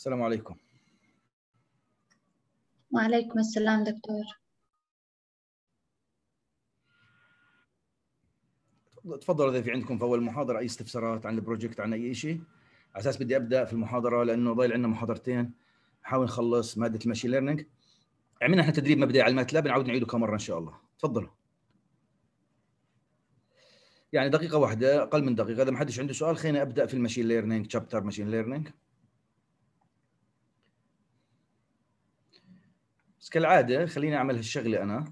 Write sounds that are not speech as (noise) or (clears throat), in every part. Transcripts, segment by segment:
السلام عليكم. وعليكم السلام دكتور. تفضلوا إذا في عندكم في أول محاضرة أي استفسارات عن ال project عن أي شيء على أساس بدي أبدأ في المحاضرة لأنه ضايل عندنا محاضرتين. نحاول نخلص مادة ال machine learning. عملنا إحنا تدريب مبدئي على ال MATLAB بنعود نعيده كم مرة إن شاء الله. تفضلوا. يعني دقيقة واحدة أقل من دقيقة. إذا ما حدش عنده سؤال خلينا أبدأ في ال machine learning chapter machine learning كالعادة خليني أعمل هالشغلة أنا.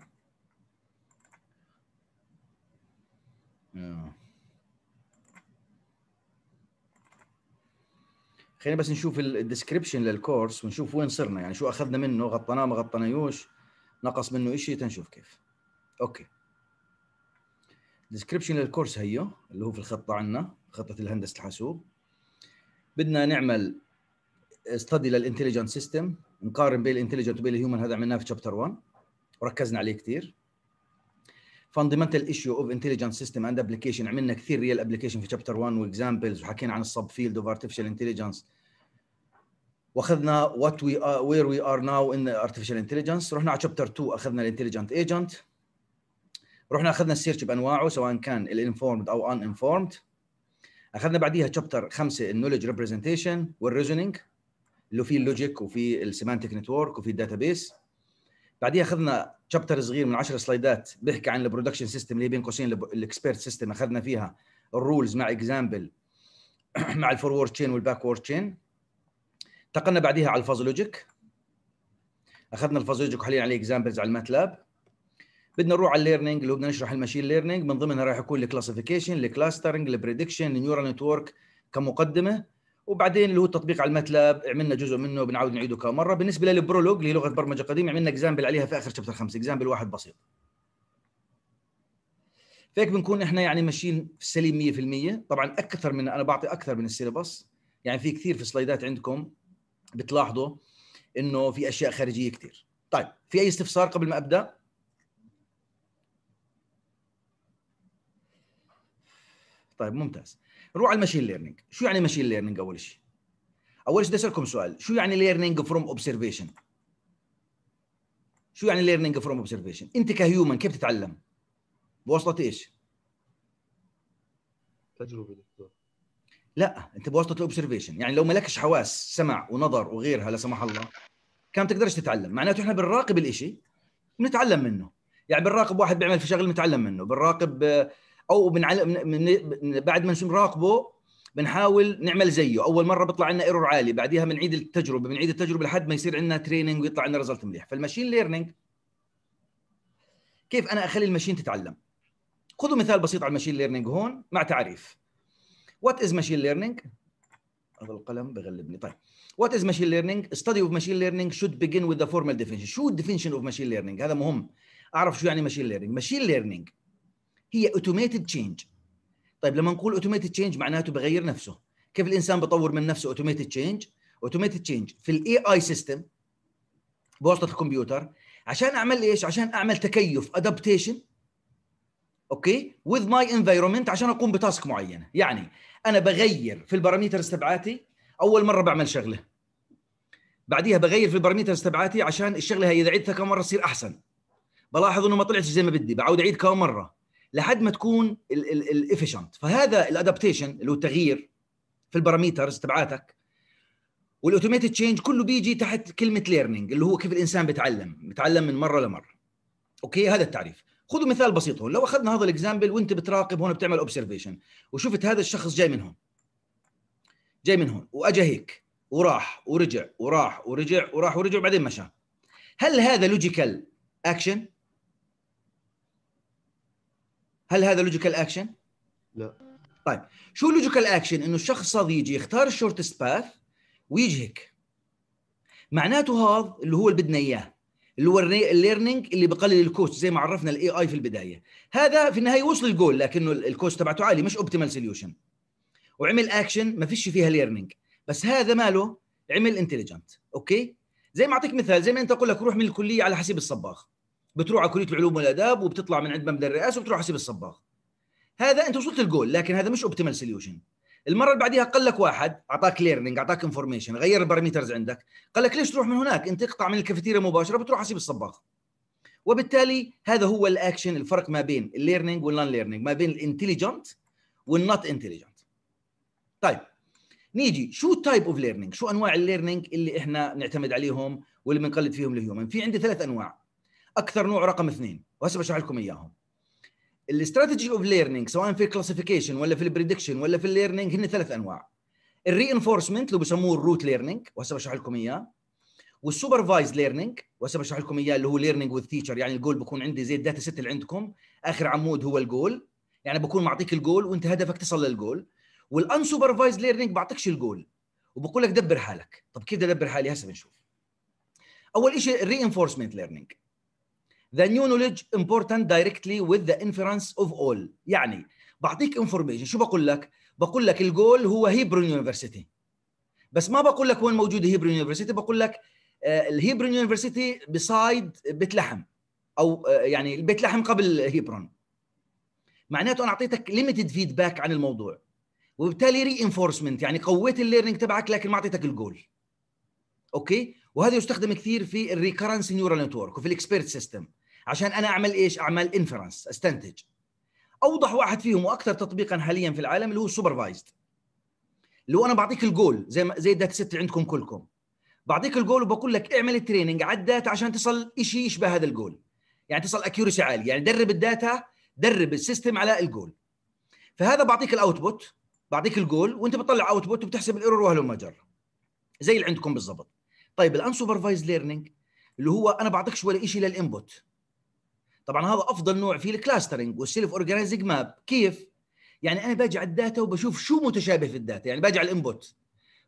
آه. خلينا بس نشوف ال description لل course ونشوف وين صرنا يعني شو أخذنا منه غطيناه ما غطيناهوش نقص منه شيء تنشوف كيف. okay. description لل course هيو اللي هو في الخطة عندنا خطة الهندسة الحاسوب. بدنا نعمل study لل intelligent system نقارن بين ال intelligent وبين ال human هذا عملناه في chapter 1 وركزنا عليه كثير fundamental issue of intelligent system and application عملنا كثير real application في chapter 1 و examples وحكينا عن ال subfield of artificial intelligence وأخذنا what we where we are now in artificial intelligence رحنا على chapter 2 أخذنا ال intelligent agent رحنا أخذنا ال search بأنواعه سواء كان ال informed أو uninformed أخذنا بعديها chapter 5 ال knowledge representation وال reasoning اللي فيه ال logic وفي ال semantic network وفي ال database. بعديها أخذنا chapter صغير من 10 slideات بيحكي عن ال production system اللي بين قوسين ال expert system أخذنا فيها. ال rules مع example (clears throat) مع ال forward chain وال backward chain انتقلنا بعديها على ال fuzzy logic أخذنا ال fuzzy logic وحاليا عليه examples على ال MATLAB. بدنا نروح على ال learning اللي هو بدنا نشرح ال machine learning من ضمنها راح يكون الكلاسيفيكيشن الكلاسترنج البريدكشن النيورال نتورك كمقدمة. وبعدين اللي هو التطبيق على ال MATLAB عملنا جزء منه بنعود نعيده كم مره بالنسبة لل Prolog اللي هي لغة برمجة قديمة عملنا example عليها في آخر chapter 5 example واحد بسيط. فهيك بنكون إحنا يعني ماشيين في السليم 100% طبعا أكثر من أنا بعطي أكثر من ال syllabus. يعني في كثير في slideات عندكم بتلاحظوا إنه في أشياء خارجية كثير. طيب في أي استفسار قبل ما أبدأ؟ طيب ممتاز. نروح على ال machine learning شو يعني machine learning أول شيء؟ أول شيء بدي أسألكم سؤال. شو يعني learning from observation شو يعني learning from observation أنت ك human كيف تتعلم؟ بواسطة إيش؟ تجربة دكتور. لا أنت بواسطة ال observation يعني لو مالكش حواس سمع ونظر وغيرها لا سمح الله كان تقدرش تتعلم؟ معناته إحنا بنراقب الإشي بنتعلم منه. يعني بنراقب واحد بيعمل في شغله بنتعلم منه. بنراقب أو بنعلم من بعد ما نراقبه بنحاول نعمل زيه. أول مرة بيطلع لنا error عالي بعديها بنعيد التجربة بنعيد التجربة لحد ما يصير عندنا training ويطلع لنا result مليح. فال machine learning كيف أنا أخلي ال machine تتعلم؟ خذوا مثال بسيط على ال machine learning هون مع تعريف. What is machine learning هذا القلم بغلبني. طيب. What is machine learning study of machine learning should begin with the formal definition شو ال definition of machine learning هذا مهم. أعرف شو يعني machine learning machine learning هي automated change طيب لما نقول automated change معناته بغير نفسه. كيف الإنسان بطور من نفسه automated change automated change في ال AI system بواسطة الكمبيوتر عشان أعمل إيش؟ عشان أعمل تكيف adaptation okay؟ with my environment عشان أقوم ب task معينة. يعني أنا بغير في ال parameters تبعاتي أول مرة بعمل شغلة. بعديها بغير في ال parameters تبعاتي عشان الشغلة هي إذا عدتها كم مرة تصير أحسن. بلاحظ إنه ما طلعش زي ما بدي بعود أعيد كم مرة. لحد ما تكون ال efficient فهذا ال adaptation اللي هو التغيير في ال parameters تبعاتك وال automated change كله بيجي تحت كلمة learning اللي هو كيف الإنسان بيتعلم بيتعلم من مرة لمرة. okay؟ هذا التعريف. خذوا مثال بسيط هون. لو أخذنا هذا ال example وأنت بتراقب هون بتعمل observation وشفت هذا الشخص جاي من هون. جاي من هون وأجا هيك وراح ورجع وراح ورجع وراح ورجع وبعدين مشى. هل هذا logical action هل هذا logical action لا. طيب شو ال logical action إنه الشخص هذا يجي يختار ال shortest path ويجي هيك معناته هذا اللي هو اللي بدنا إياه اللي هو ال learning اللي بقلل ال cost زي ما عرفنا ال AI في البداية. هذا في النهاية وصل الجول لكنه ال cost تبعته عالي مش optimal solution وعمل اكشن ما فيش فيها learning بس هذا ماله؟ عمل intelligent okay؟ زي ما أعطيك مثال زي ما أنت أقول لك روح من الكلية على حسيب الصباغ. بتروح على كلية العلوم والآداب وبتطلع من عند مبدا الرئاسة وبتروح حسيب الصباغ. هذا أنت وصلت الجول لكن هذا مش optimal solution المرة اللي بعديها قال لك واحد أعطاك learning أعطاك information غير ال parameters عندك. قال لك ليش تروح من هناك؟ أنت تقطع من الكافيتيريا مباشرة بتروح حسيب الصباغ. وبالتالي هذا هو الاكشن الفرق ما بين ال learning وال non learning ما بين ال intelligent وال not intelligent طيب نيجي شو type of learning شو أنواع ال learning اللي إحنا نعتمد عليهم واللي بنقلد فيهم ال human في عندي ثلاث أنواع. أكثر نوع رقم اثنين وهسه بشرح لكم إياهم. ال strategy of learning سواء في ال classification ولا في ال prediction ولا في ال learning هن ثلاث أنواع. ال reinforcement اللي بسموه ال rote learning وهسه بشرح لكم إياه. وال supervised learning وهسه بشرح لكم إياه اللي هو learning with teacher يعني الجول بكون عندي زي ال data set اللي عندكم. آخر عمود هو الجول يعني بكون معطيك الجول وأنت هدفك تصل لل goal وال unsupervised learning بعطيكش الجول وبقول لك دبر حالك. طب كيف بدي أدبر حالي؟ هسه بنشوف. أول شيء ال reinforcement learning The new knowledge imported directly with the inference of all. يعني بعطيك information شو بقول لك؟ بقول لك الجول هو Hebron University بس ما بقول لك وين موجوده Hebron University بقول لك ال Hebron University beside بيت لحم أو يعني بيت لحم قبل Hebron معناته أنا أعطيتك limited feedback عن الموضوع. وبالتالي reinforcement يعني قويت ال learning تبعك لكن ما أعطيتك ال goal. Okay؟ وهذا يستخدم كثير في ال recurrent neural network وفي ال expert system عشان أنا أعمل إيش؟ أعمل inference أستنتج. أوضح واحد فيهم وأكثر تطبيقا حاليا في العالم اللي هو ال supervised اللي هو أنا بعطيك الجول زي ما زي ال data set عندكم كلكم. بعطيك الجول وبقول لك اعمل ال training على ال data عشان تصل شيء يشبه هذا الجول يعني تصل accuracy عالي. يعني درب ال data درب ال system على الجول فهذا بعطيك ال output بعطيك الجول وأنت بتطلع output وبتحسب ال error وهلم مجر زي اللي عندكم بالضبط. طيب ال unsupervised learning اللي هو أنا بعطيكش ولا شيء لل input طبعا هذا أفضل نوع فيه ال clustering وال self organizing map كيف؟ يعني أنا باجي على ال data وبشوف شو متشابه في ال data. يعني باجي على ال input.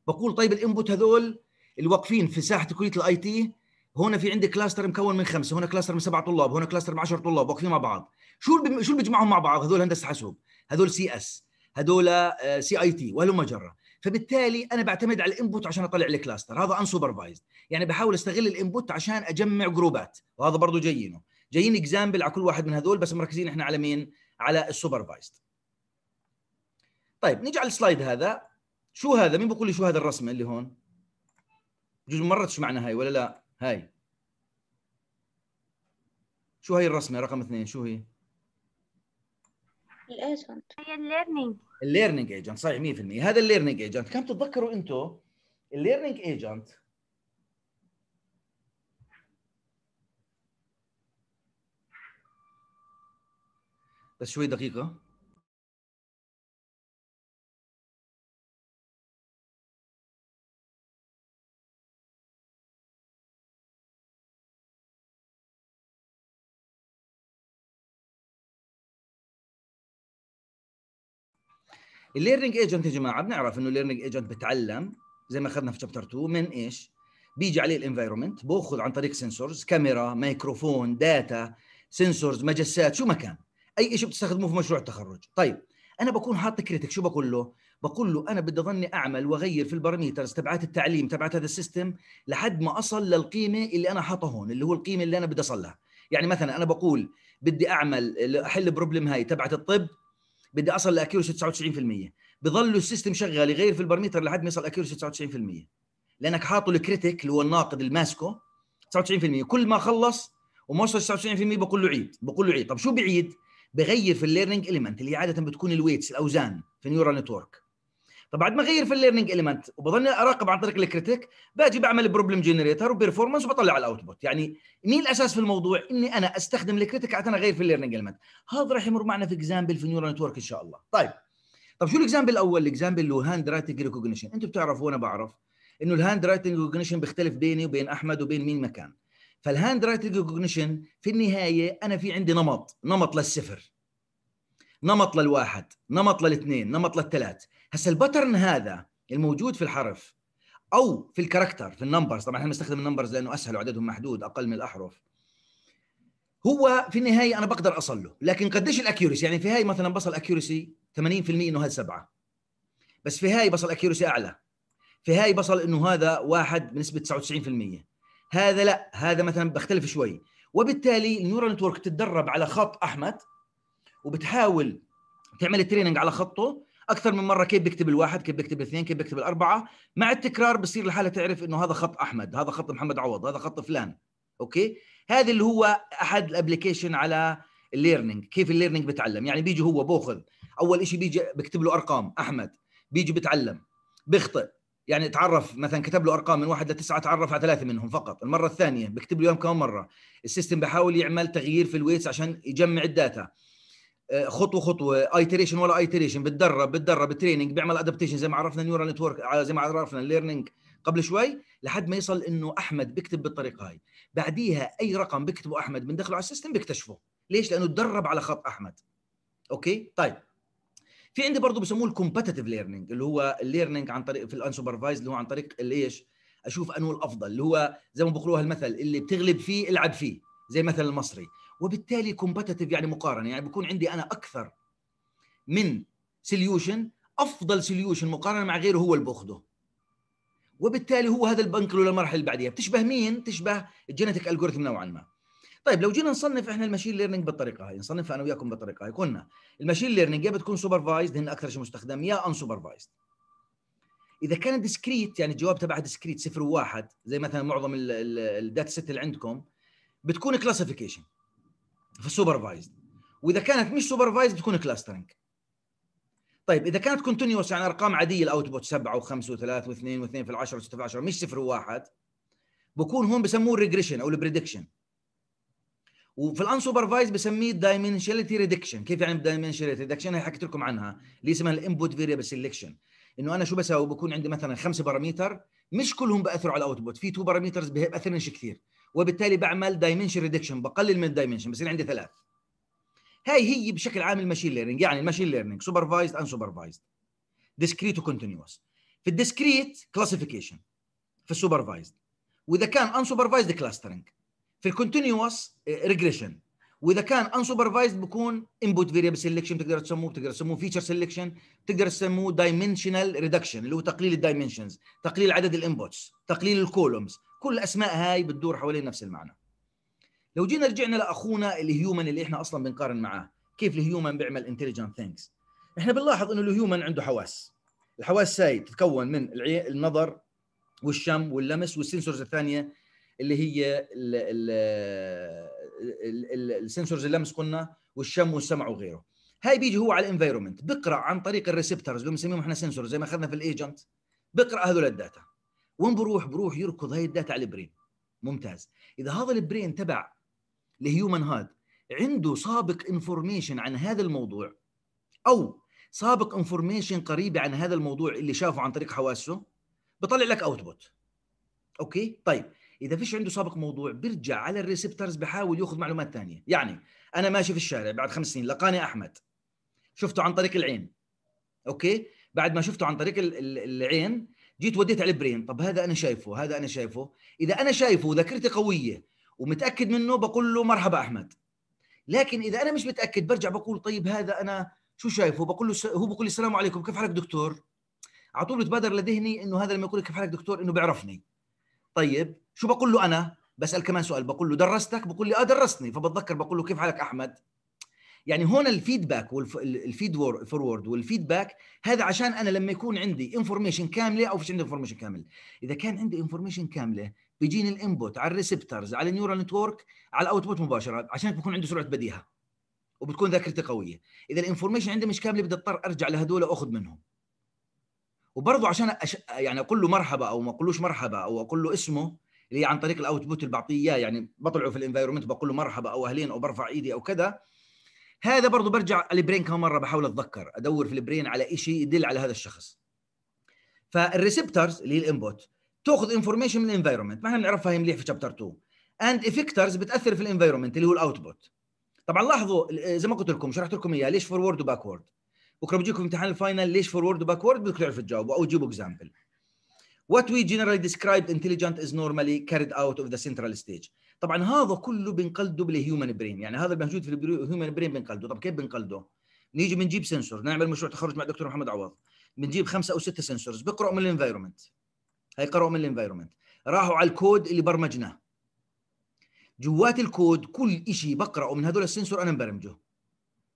بقول طيب ال input هذول اللي واقفين في ساحة كلية ال IT هنا في عندي cluster مكون من خمسة. هنا cluster من سبعة طلاب. هنا cluster من 10 طلاب. واقفين مع بعض. شو شو اللي بيجمعهم مع بعض؟ هذول هندسة حاسوب. هذول CS هذول CIT وهلم جره فبالتالي أنا بعتمد على ال input عشان أطلع ال cluster هذا unsupervised يعني بحاول أستغل ال input عشان أجمع group ات وهذا برضه جايينه. جايين example على كل واحد من هذول بس مركزين إحنا على مين؟ على ال supervised طيب نيجي على ال slide هذا. شو هذا؟ مين بقول لي شو هذا الرسمة اللي هون؟ بجوز مرت شو معنى هاي ولا لا؟ هاي. شو هي الرسمة؟ رقم اثنين شو هي؟ ال agent هي ال learning ال learning agent صحيح 100% هذا ال learning agent كم تتذكروا أنتم ال learning agent بس شوي دقيقة ال learning agent يا جماعة بنعرف إنه ال learning agent بتعلم زي ما أخذنا في chapter 2 من إيش؟ بيجي عليه ال environment بأخذ عن طريق sensors كاميرا ميكروفون data sensors مجسات شو ما كان أي شيء بتستخدموه في مشروع التخرج. طيب أنا بكون حاطط critic شو بقول له؟ بقول له أنا بدي ظلني أعمل وأغير في ال parameters تبعات التعليم تبعات هذا ال system لحد ما أصل للقيمة اللي أنا حاطها هون اللي هو القيمة اللي أنا بدي أصل لها. يعني مثلا أنا بقول بدي أعمل أحل problem هاي تبعت الطب بدي أصل ل accuracy 99% بضل ال system شغال يغير في ال parameter لحد ما يصل accuracy 99% لأنك حاطه ال critic اللي هو الناقد الماسكه 99% كل ما خلص وما وصل 99% بقول له عيد بقول له عيد. طب شو بعيد؟ بغير في ال learning element اللي عادة بتكون ال weights الأوزان في neural network. طب بعد ما اغير في ال learning element وبظل أراقب عن طريق ال critic باجي بعمل problem generator و performance وبطلع ال output يعني مين الأساس في الموضوع إني أنا أستخدم ال critic عشان اغير في ال learning element. هذا راح يمر معنا في example في neural network إن شاء الله. طيب. طب شو ال example الأول؟ ال example اللي هو handwriting recognition أنتم بتعرفوا وأنا بعرف إنه ال handwriting recognition بيختلف بيني وبين أحمد وبين مين مكان. فال handwriting recognition في النهاية أنا في عندي نمط نمط للصفر نمط للواحد نمط للاثنين نمط للثلاث. هسا ال pattern هذا الموجود في الحرف أو في ال character في ال numbers طبعا إحنا بنستخدم ال numbers لأنه أسهل وعددهم محدود أقل من الأحرف. هو في النهاية أنا بقدر أصل له لكن قديش ال accuracy؟ يعني في هاي مثلا بصل accuracy 80% إنه هذا سبعة. بس في هاي بصل accuracy أعلى. في هاي بصل إنه هذا واحد بنسبة 99% هذا لا هذا مثلا بختلف شوي. وبالتالي ال neural network تتدرب على خط أحمد وبتحاول تعمل ال training على خطه أكثر من مرة كيف بيكتب الواحد كيف بيكتب الاثنين كيف بيكتب الأربعة. مع التكرار بصير الحالة تعرف إنه هذا خط أحمد هذا خط محمد عوض هذا خط فلان. okay؟ هذا اللي هو أحد ال application على ال learning كيف ال learning بتعلم. يعني بيجي هو باخذ أول شيء بيجي بكتب له أرقام أحمد. بيجي بتعلم بيخطئ. يعني تعرف مثلا كتب له أرقام من واحد لتسعه تعرف على ثلاثة منهم فقط. المرة الثانية بكتب له إياهم كم مرة. ال system بحاول يعمل تغيير في ال weights عشان يجمع ال data. آه، خطوة خطوة. iteration ورا iteration بتدرب بتدرب. training بيعمل adaptation زي ما عرفنا neural network زي ما عرفنا ال learning قبل شوي لحد ما يصل إنه أحمد بيكتب بالطريقة هاي. بعديها أي رقم بيكتبه أحمد بندخله على ال system بيكتشفه. ليش؟ لأنه تدرب على خط أحمد. okay؟ طيب. في عندي برضه بسموه ال competitive learning اللي هو ال learning عن طريق في ال unsupervised اللي هو عن طريق الايش أشوف أنه الأفضل اللي هو زي ما بقولوها المثل اللي بتغلب فيه العب فيه زي مثل المصري. وبالتالي competitive يعني مقارنة يعني بكون عندي أنا أكثر من solution أفضل solution مقارنة مع غيره هو اللي باخذه وبالتالي هو هذا البنكلو للمرحله اللي بعديها. بتشبه مين؟ تشبه ال genetic algorithm نوعا ما. طيب لو جينا نصنف إحنا ال machine learning بالطريقة هاي نصنفها أنا وياكم بالطريقة هاي قلنا ال machine learning يا بتكون supervised هن أكثر شيء مستخدم يا unsupervised إذا كان discrete يعني الجواب تبعها discrete صفر وواحد زي مثلا معظم ال data set اللي عندكم بتكون classification في ال supervised وإذا كانت مش supervised بتكون clustering طيب إذا كانت continuous يعني أرقام عادية ال output 7 و5 و3 و2 و2 في العشرة و6 في العشرة مش صفر وواحد بكون هون بسموه ال regression أو ال prediction وفي ال unsupervised بسميه dimensionality reduction كيف يعني dimensionality reduction هي حكيت لكم عنها اللي اسمها ال input variable selection إنه أنا شو بسوي بكون عندي مثلا خمسه parameter مش كلهم بأثروا على ال output في two parameters بأثرنش كثير. وبالتالي بعمل dimension reduction بقلل من ال dimension بصير عندي ثلاث. هاي هي بشكل عام ال machine learning يعني ال machine learning supervised unsupervised discrete و continuous في ال discrete classification في ال supervised وإذا كان unsupervised clustering في ال continuous regression وإذا كان unsupervised بكون input variable selection بتقدر تسموه بتقدر تسموه feature selection بتقدر تسموه dimensional reduction اللي هو تقليل ال dimensions تقليل عدد ال inputs تقليل ال columns كل الاسماء هاي بتدور حوالين نفس المعنى. لو جينا رجعنا لأخونا ال human اللي إحنا أصلا بنقارن معاه كيف ال human بيعمل intelligent things إحنا بنلاحظ إنه ال human عنده حواس. الحواس هاي تتكون من النظر والشم واللمس وال sensors الثانية اللي هي ال sensors اللمس قلنا والشم والسمع وغيره. هاي بيجي هو على ال environment بقرأ عن طريق ال receptors اللي بنسميهم إحنا sensor زي ما أخذنا في ال agent بقرأ هذول ال data. وين بروح؟ بروح يركض هاي ال data على ال brain ممتاز. إذا هذا ال brain تبع ال human هاد عنده سابق information عن هذا الموضوع أو سابق information قريبة عن هذا الموضوع اللي شافه عن طريق حواسه بطلع لك output okay؟ طيب. إذا فيش عنده سابق موضوع بيرجع على ال receptors بحاول يأخذ معلومات ثانية يعني أنا ماشي في الشارع بعد خمس سنين لقاني أحمد. شفته عن طريق العين. okay؟ بعد ما شفته عن طريق العين جيت وديت على ال brain طب هذا أنا شايفه هذا أنا شايفه. إذا أنا شايفه وذاكرتي قوية ومتأكد منه بقول له مرحبا أحمد. لكن إذا أنا مش متأكد برجع بقول طيب هذا أنا شو شايفه؟ بقول له هو بقول لي السلام عليكم كيف حالك دكتور؟ على طول بتبادر لذهني إنه هذا لما يقول كيف حالك دكتور؟ إنه بيعرفني. طيب شو بقول له أنا؟ بسأل كمان سؤال بقول له درستك؟ بقول لي آه درستني. فبتذكر بقول له كيف حالك أحمد؟ يعني هون ال feedback وال feed forward وال feedback هذا عشان أنا لما يكون عندي information كاملة أو فيش عندي information كامل. إذا كان عندي انفورميشن كاملة بيجيني الانبوت على الريسبترز على النيورال نتورك على الاوتبوت مباشرة عشان بكون عندي سرعة بديهة وبتكون ذاكرتي قوية. إذا ال information عندي مش كاملة بدي أضطر أرجع لهدول وأخذ منهم. وبرضه عشان أش... يعني أقول له مرحبا أو ما أقولوش مرحبا أو أقول له اسمه اللي هي عن طريق ال output اللي بعطيه إياه يعني بطلعه في ال environment بقول له مرحبا أو أهلين أو برفع إيدي أو كذا. هذا برضه برجع ال brain كم مرة بحاول أتذكر أدور في ال brain على شيء يدل على هذا الشخص. فال receptors اللي هي ال input تأخذ information من ال environment ما إحنا بنعرفها هي مليح في chapter 2 and effectors بتأثر في ال environment اللي هو ال output طبعا لاحظوا زي ما قلت لكم شرحت لكم اياها ليش forward و backward بكره بجيكم امتحان ال final ليش forward و backward بدكم تعرفوا تجاوبوا أو تجيبوا example What we generally described intelligent is normally carried out of the central stage. طبعا هذا كله بنقلده بال human brain يعني هذا الموجود في ال human brain بنقلده. طب كيف بنقلده؟ نيجي بنجيب sensor نعمل مشروع تخرج مع دكتور محمد عوض. بنجيب خمسة أو ستة sensors بيقرأوا من ال environment هي قرأوا من ال environment راحوا على الكود اللي برمجناه. جوات الكود كل شيء بقرأه من هذول ال sensor أنا مبرمجه.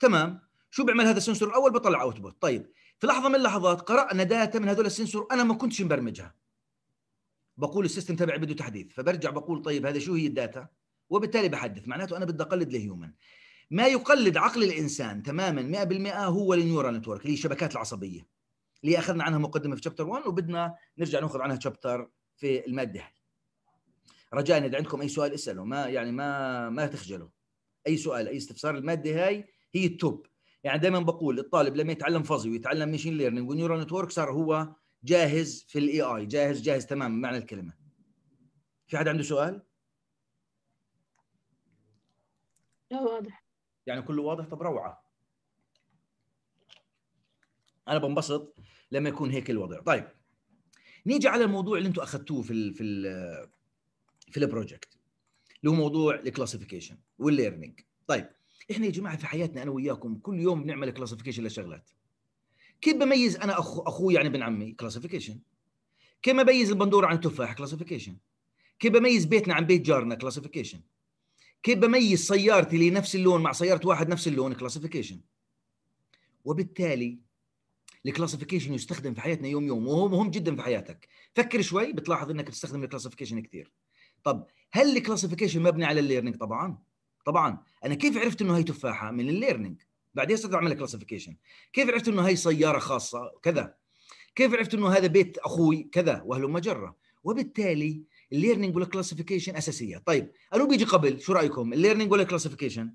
تمام؟ شو بيعمل هذا ال sensor الأول بطلع output طيب في لحظة من اللحظات قرانا data من هذول ال sensor أنا ما كنتش مبرمجها. بقول ال system تبعي بده تحديث فبرجع بقول طيب هذا شو هي ال data؟ وبالتالي بحدث. معناته أنا بدي أقلد ال human ما يقلد عقل الإنسان تماما 100% هو ال neural network اللي هي الشبكات العصبية اللي أخذنا عنها مقدمة في chapter 1 وبدنا نرجع نأخذ عنها chapter في المادة. هاي رجاء إذا عندكم أي سؤال اسألوا ما يعني ما ما تخجلوا. أي سؤال أي استفسار المادة هاي هي ال top يعني دائما بقول الطالب لما يتعلم fuzzy ويتعلم machine learning و neural network صار هو جاهز في ال AI جاهز جاهز تماما معنى الكلمة. في حد عنده سؤال؟ لا واضح. يعني كله واضح؟ طب روعة. أنا بنبسط لما يكون هيك الوضع. طيب نيجي على الموضوع اللي أنتم أخذتوه في ال في ال في ال project اللي هو موضوع ال classification وال learning طيب إحنا يا جماعة في حياتنا أنا وياكم كل يوم بنعمل classification لشغلات كيف بميز أنا اخو أخوي يعني ابن عمي؟ classification كيف بميز البندوره عن التفاح؟ classification كيف بميز بيتنا عن بيت جارنا؟ classification كيف بميز سيارتي اللي نفس اللون مع سيارة واحد نفس اللون؟ classification وبالتالي ال classification يستخدم في حياتنا يوم يوم وهو مهم جدا في حياتك. فكر شوي بتلاحظ إنك تستخدم ال classification كثير. طب هل ال classification مبني على ال learning طبعا. طبعا. أنا كيف عرفت إنه هي تفاحة؟ من ال learning بعدين استطيع اعمل classification كيف عرفت إنه هي سيارة خاصة؟ كذا. كيف عرفت إنه هذا بيت أخوي؟ كذا. وهلم جره وبالتالي ال learning وال classification أساسية. طيب أنو بيجي قبل شو رأيكم؟ ال learning ولا ال classification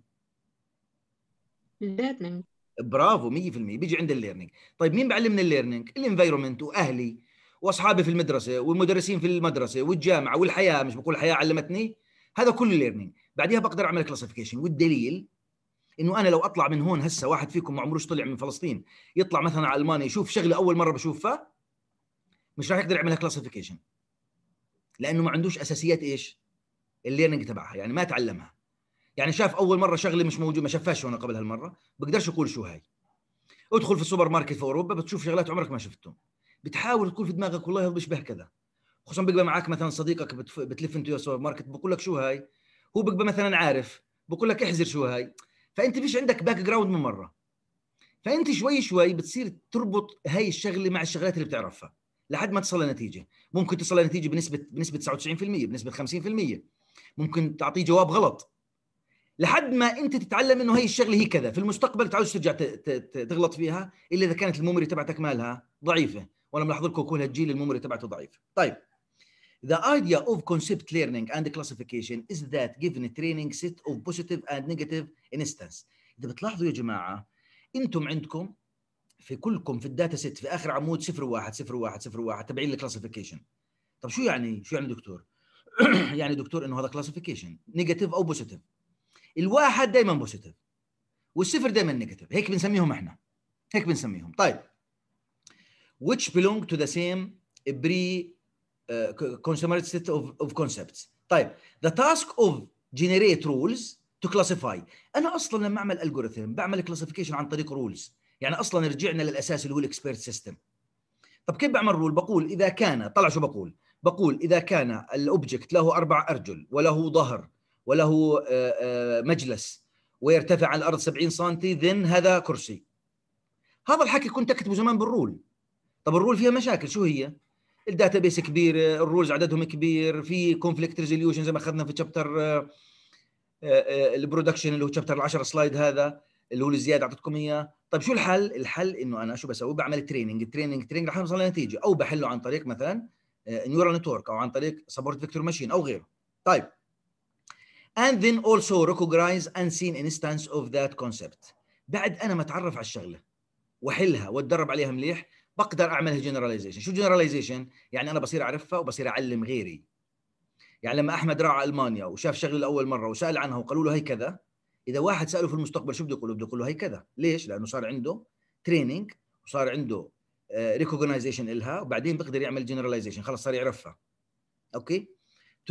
ال learning برافو 100% بيجي عند ال learning طيب مين بعلمنا ال learning ال environment وأهلي وأصحابي في المدرسة والمدرسين في المدرسة والجامعة والحياة. مش بقول الحياة علمتني. هذا كله learning بعديها بقدر أعمل classification والدليل إنه أنا لو أطلع من هون هسه واحد فيكم ما عمروش طلع من فلسطين يطلع مثلا على ألمانيا يشوف شغلة أول مرة بشوفها مش راح يقدر يعملها classification لأنه ما عندوش أساسيات إيش؟ ال learning تبعها يعني ما تعلمها. يعني شاف أول مرة شغلة مش موجودة ما شافهاش هون قبل هالمرة بقدرش يقول شو هاي. ادخل في السوبر ماركت في أوروبا بتشوف شغلات عمرك ما شفتهم. بتحاول تقول في دماغك والله هذا بيشبه كذا خصوصا بيبقى معك مثلا صديقك بتلف انت السوبر ماركت بقول لك شو هاي؟ هو بيبقى مثلا عارف بقول لك احذر شو هاي. فأنت فيش عندك background من مرة. فأنت شوي شوي بتصير تربط هاي الشغلة مع الشغلات اللي بتعرفها لحد ما تصل لنتيجة. ممكن تصل لنتيجة بنسبة بنسبة 99% بنسبة 50% ممكن تعطيه جواب غلط. لحد ما أنت تتعلم إنه هي الشغلة هي كذا في المستقبل تعود ترجع تغلط فيها إلا إذا كانت ال memory تبعتك مالها ضعيفة وأنا ملاحظ لكم كل هالجيل ال memory تبعته ضعيف طيب. The idea of concept learning and classification is that given a training set of positive and negative instance. إذا بتلاحظوا يا جماعة أنتم عندكم في كلكم في ال data set في آخر عمود 0 1 0 1 0 1 تبعين ال classification. طب شو يعني؟ شو يعني دكتور؟ (clears throat) يعني دكتور إنه هذا classification negative أو positive. الواحد دائما positive والصفر دائما negative هيك بنسميهم إحنا هيك بنسميهم طيب which belong to the same pre uh, consumer set of, of concepts. طيب the task of generate rules to classify. أنا أصلا لما أعمل algorithm بعمل classification عن طريق rules يعني أصلا رجعنا للأساس اللي هو ال expert system طب كيف بعمل rule بقول إذا كان طلع شو بقول؟ بقول إذا كان ال object له أربع أرجل وله ظهر وله مجلس ويرتفع عن الأرض 70 سم إذن هذا كرسي. هذا الحكي كنت أكتبه زمان بال rule طب ال rule فيها مشاكل شو هي؟ ال database كبير ال rules عددهم كبير في conflict resolution زي ما أخذنا في chapter ال production اللي هو chapter ال 10 slide هذا اللي هو الزيادة اعطيتكم إياه. طيب شو الحل؟ الحل إنه أنا شو بسوي؟ بعمل training ال training training رح اوصل لنتيجة. أو بحله عن طريق مثلا neural network أو عن طريق support vector machine أو غيره. طيب. And then also recognize unseen instance of that concept. بعد أنا ما أتعرف على الشغلة. وأحلها وأتدرب عليها مليح. بقدر اعملها generalization شو generalization يعني أنا بصير أعرفها وبصير أعلم غيري. يعني لما أحمد راح على ألمانيا وشاف شغله لأول مرة وسأل عنها وقالوا له هي كذا إذا واحد سأله في المستقبل شو بده يقول؟ بده يقول له هي كذا. ليش؟ لأنه صار عنده training وصار عنده recognization لها وبعدين بيقدر يعمل generalization خلص صار يعرفها. okay؟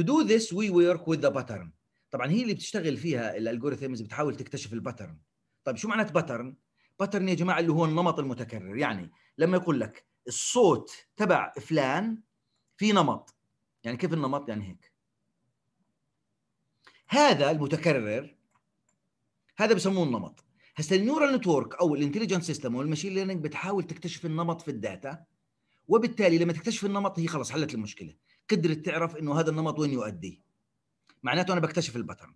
To do this we work with the pattern. طبعا هي اللي بتشتغل فيها ال algorithms بتحاول تكتشف ال pattern طيب شو معنات pattern pattern يا جماعة اللي هو النمط المتكرر. يعني لما يقول لك الصوت تبع فلان في نمط. يعني كيف النمط؟ يعني هيك. هذا المتكرر هذا بسموه النمط. هسه ال neural network أو ال intelligent system أو ال machine learning بتحاول تكتشف النمط في ال data وبالتالي لما تكتشف النمط هي خلص حلت المشكلة. قدرت تعرف إنه هذا النمط وين يؤدي. معناته أنا بكتشف ال pattern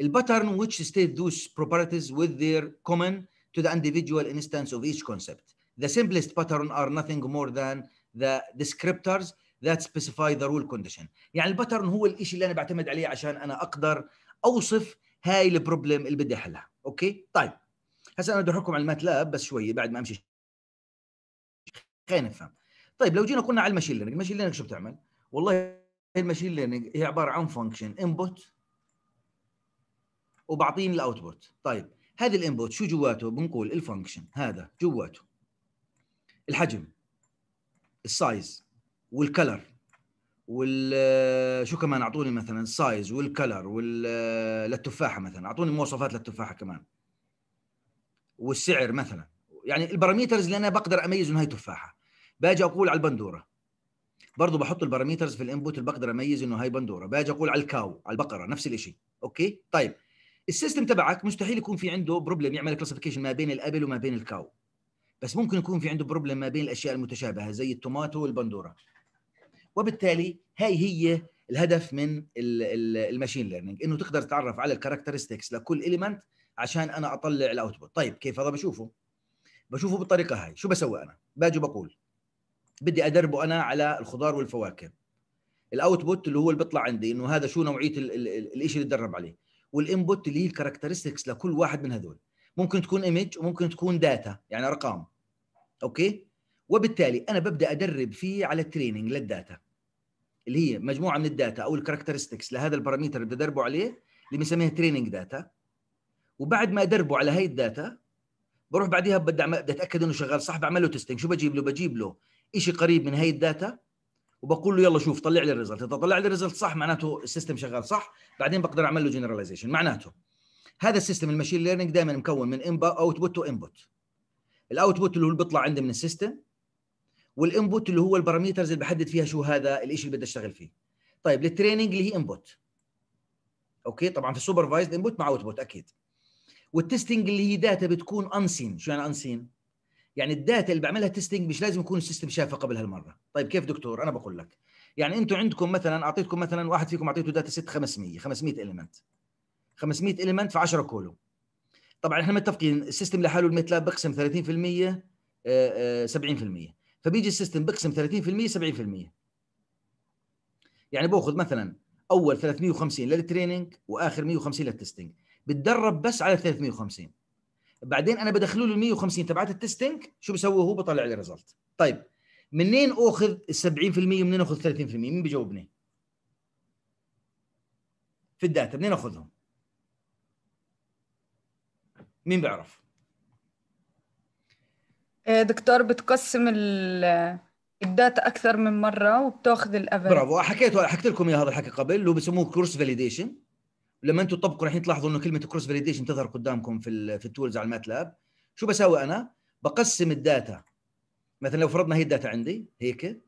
ال pattern which state those properties with their common to the individual instance of each concept. The simplest pattern are nothing more than the descriptors that specify the rule condition. يعني ال pattern هو الشيء اللي أنا بعتمد عليه عشان أنا أقدر أوصف هاي ال problem اللي بدي أحلها. okay؟ طيب. هسه أنا بدي أحكم على الماتلاب بس شوية بعد ما أمشي. خلينا نفهم. طيب لو جينا قلنا على ال machine learning ال machine learning شو بتعمل؟ والله ال machine learning هي عبارة عن function input وبعطيني ال output طيب هذا ال input شو جواته؟ بنقول ال function هذا جواته. الحجم ال size وال color وال شو كمان؟ أعطوني مثلا ال size وال color وال للتفاحة مثلا. أعطوني مواصفات للتفاحة كمان. والسعر مثلا. يعني ال parameters اللي أنا بقدر أميز انه هي تفاحه باجي أقول على البندورة. برضه بحط ال parameters في ال input اللي بقدر أميز إنه هاي بندورة. باجي أقول على ال cow على البقرة نفس الشيء okay؟ طيب. ال system تبعك مستحيل يكون في عنده problem يعمل classification ما بين ال apple وما بين ال cow. بس ممكن يكون في عنده problem ما بين الأشياء المتشابهة زي ال tomato والبندورة. وبالتالي هاي هي الهدف من ال machine learning إنه تقدر تتعرف على ال characteristics لكل element عشان أنا أطلع ال output طيب كيف هذا بشوفه؟ بشوفه بالطريقة هاي. شو بسوي أنا؟ باجي بقول بدي أدربه أنا على الخضار والفواكه. ال output اللي هو اللي بيطلع عندي إنه هذا شو نوعية الشيء اللي تدرب عليه. وال input اللي هي ال characteristics لكل واحد من هذول. ممكن تكون image وممكن تكون data يعني أرقام. okay؟ وبالتالي أنا ببدأ أدرب فيه على ال training لل data. اللي هي مجموعة من ال data أو ال characteristics لهذا ال parameter اللي بدي أدربه عليه اللي بنسميها training data وبعد ما أدربه على هاي ال data بروح بعديها بدي بدي أتأكد إنه شغال صح بعمل له testing شو بجيب له؟ بجيب له شيء قريب من هاي ال data وبقول له يلا شوف طلع لي ال result إذا طلع لي ال result صح معناته ال system شغال صح بعدين بقدر أعمل له generalization معناته. هذا ال system ال machine learning دائما مكون من output و input ال output اللي هو اللي بيطلع عندي من ال system وال input اللي هو ال parameters اللي بحدد فيها شو هذا الشيء اللي بدي أشتغل فيه. طيب لل training اللي هي input okay؟ طبعا في ال supervised input مع output أكيد. وال testing اللي هي data بتكون unseen شو يعني unseen يعني ال data اللي بعملها testing مش لازم يكون ال system شافها قبل هالمرة. طيب كيف دكتور؟ أنا بقول لك. يعني أنتم عندكم مثلا أعطيتكم مثلا واحد فيكم أعطيته data ست 500 500 element 500 element في 10 column. طبعا إحنا متفقين ال system لحاله الميتلاب بقسم 30% 70% آه، آه، فبيجي ال system بقسم 30% 70% يعني باخذ مثلا أول 350 لل training وآخر 150 لل testing. بتدرب بس على 350 بعدين أنا بدخله له ال 150 تبعت ال testing شو بسوي هو؟ بطلع لي result طيب منين أخذ ال 70% منين أخذ 30% مين بيجاوبني؟ في ال data منين أخذهم؟ مين بيعرف؟ آه، دكتور بتقسم ال data أكثر من مرة وبتاخذ ال average برافو. حكيت حكيت لكم اياه هذا الحكي قبل اللي بسموه cross validation لما أنتم تطبقوا راح تلاحظوا إنه كلمة cross validation تظهر قدامكم في في ال tools على الماتلاب. شو بسوي أنا؟ بقسم ال data. مثلا لو فرضنا هي ال data عندي هيك.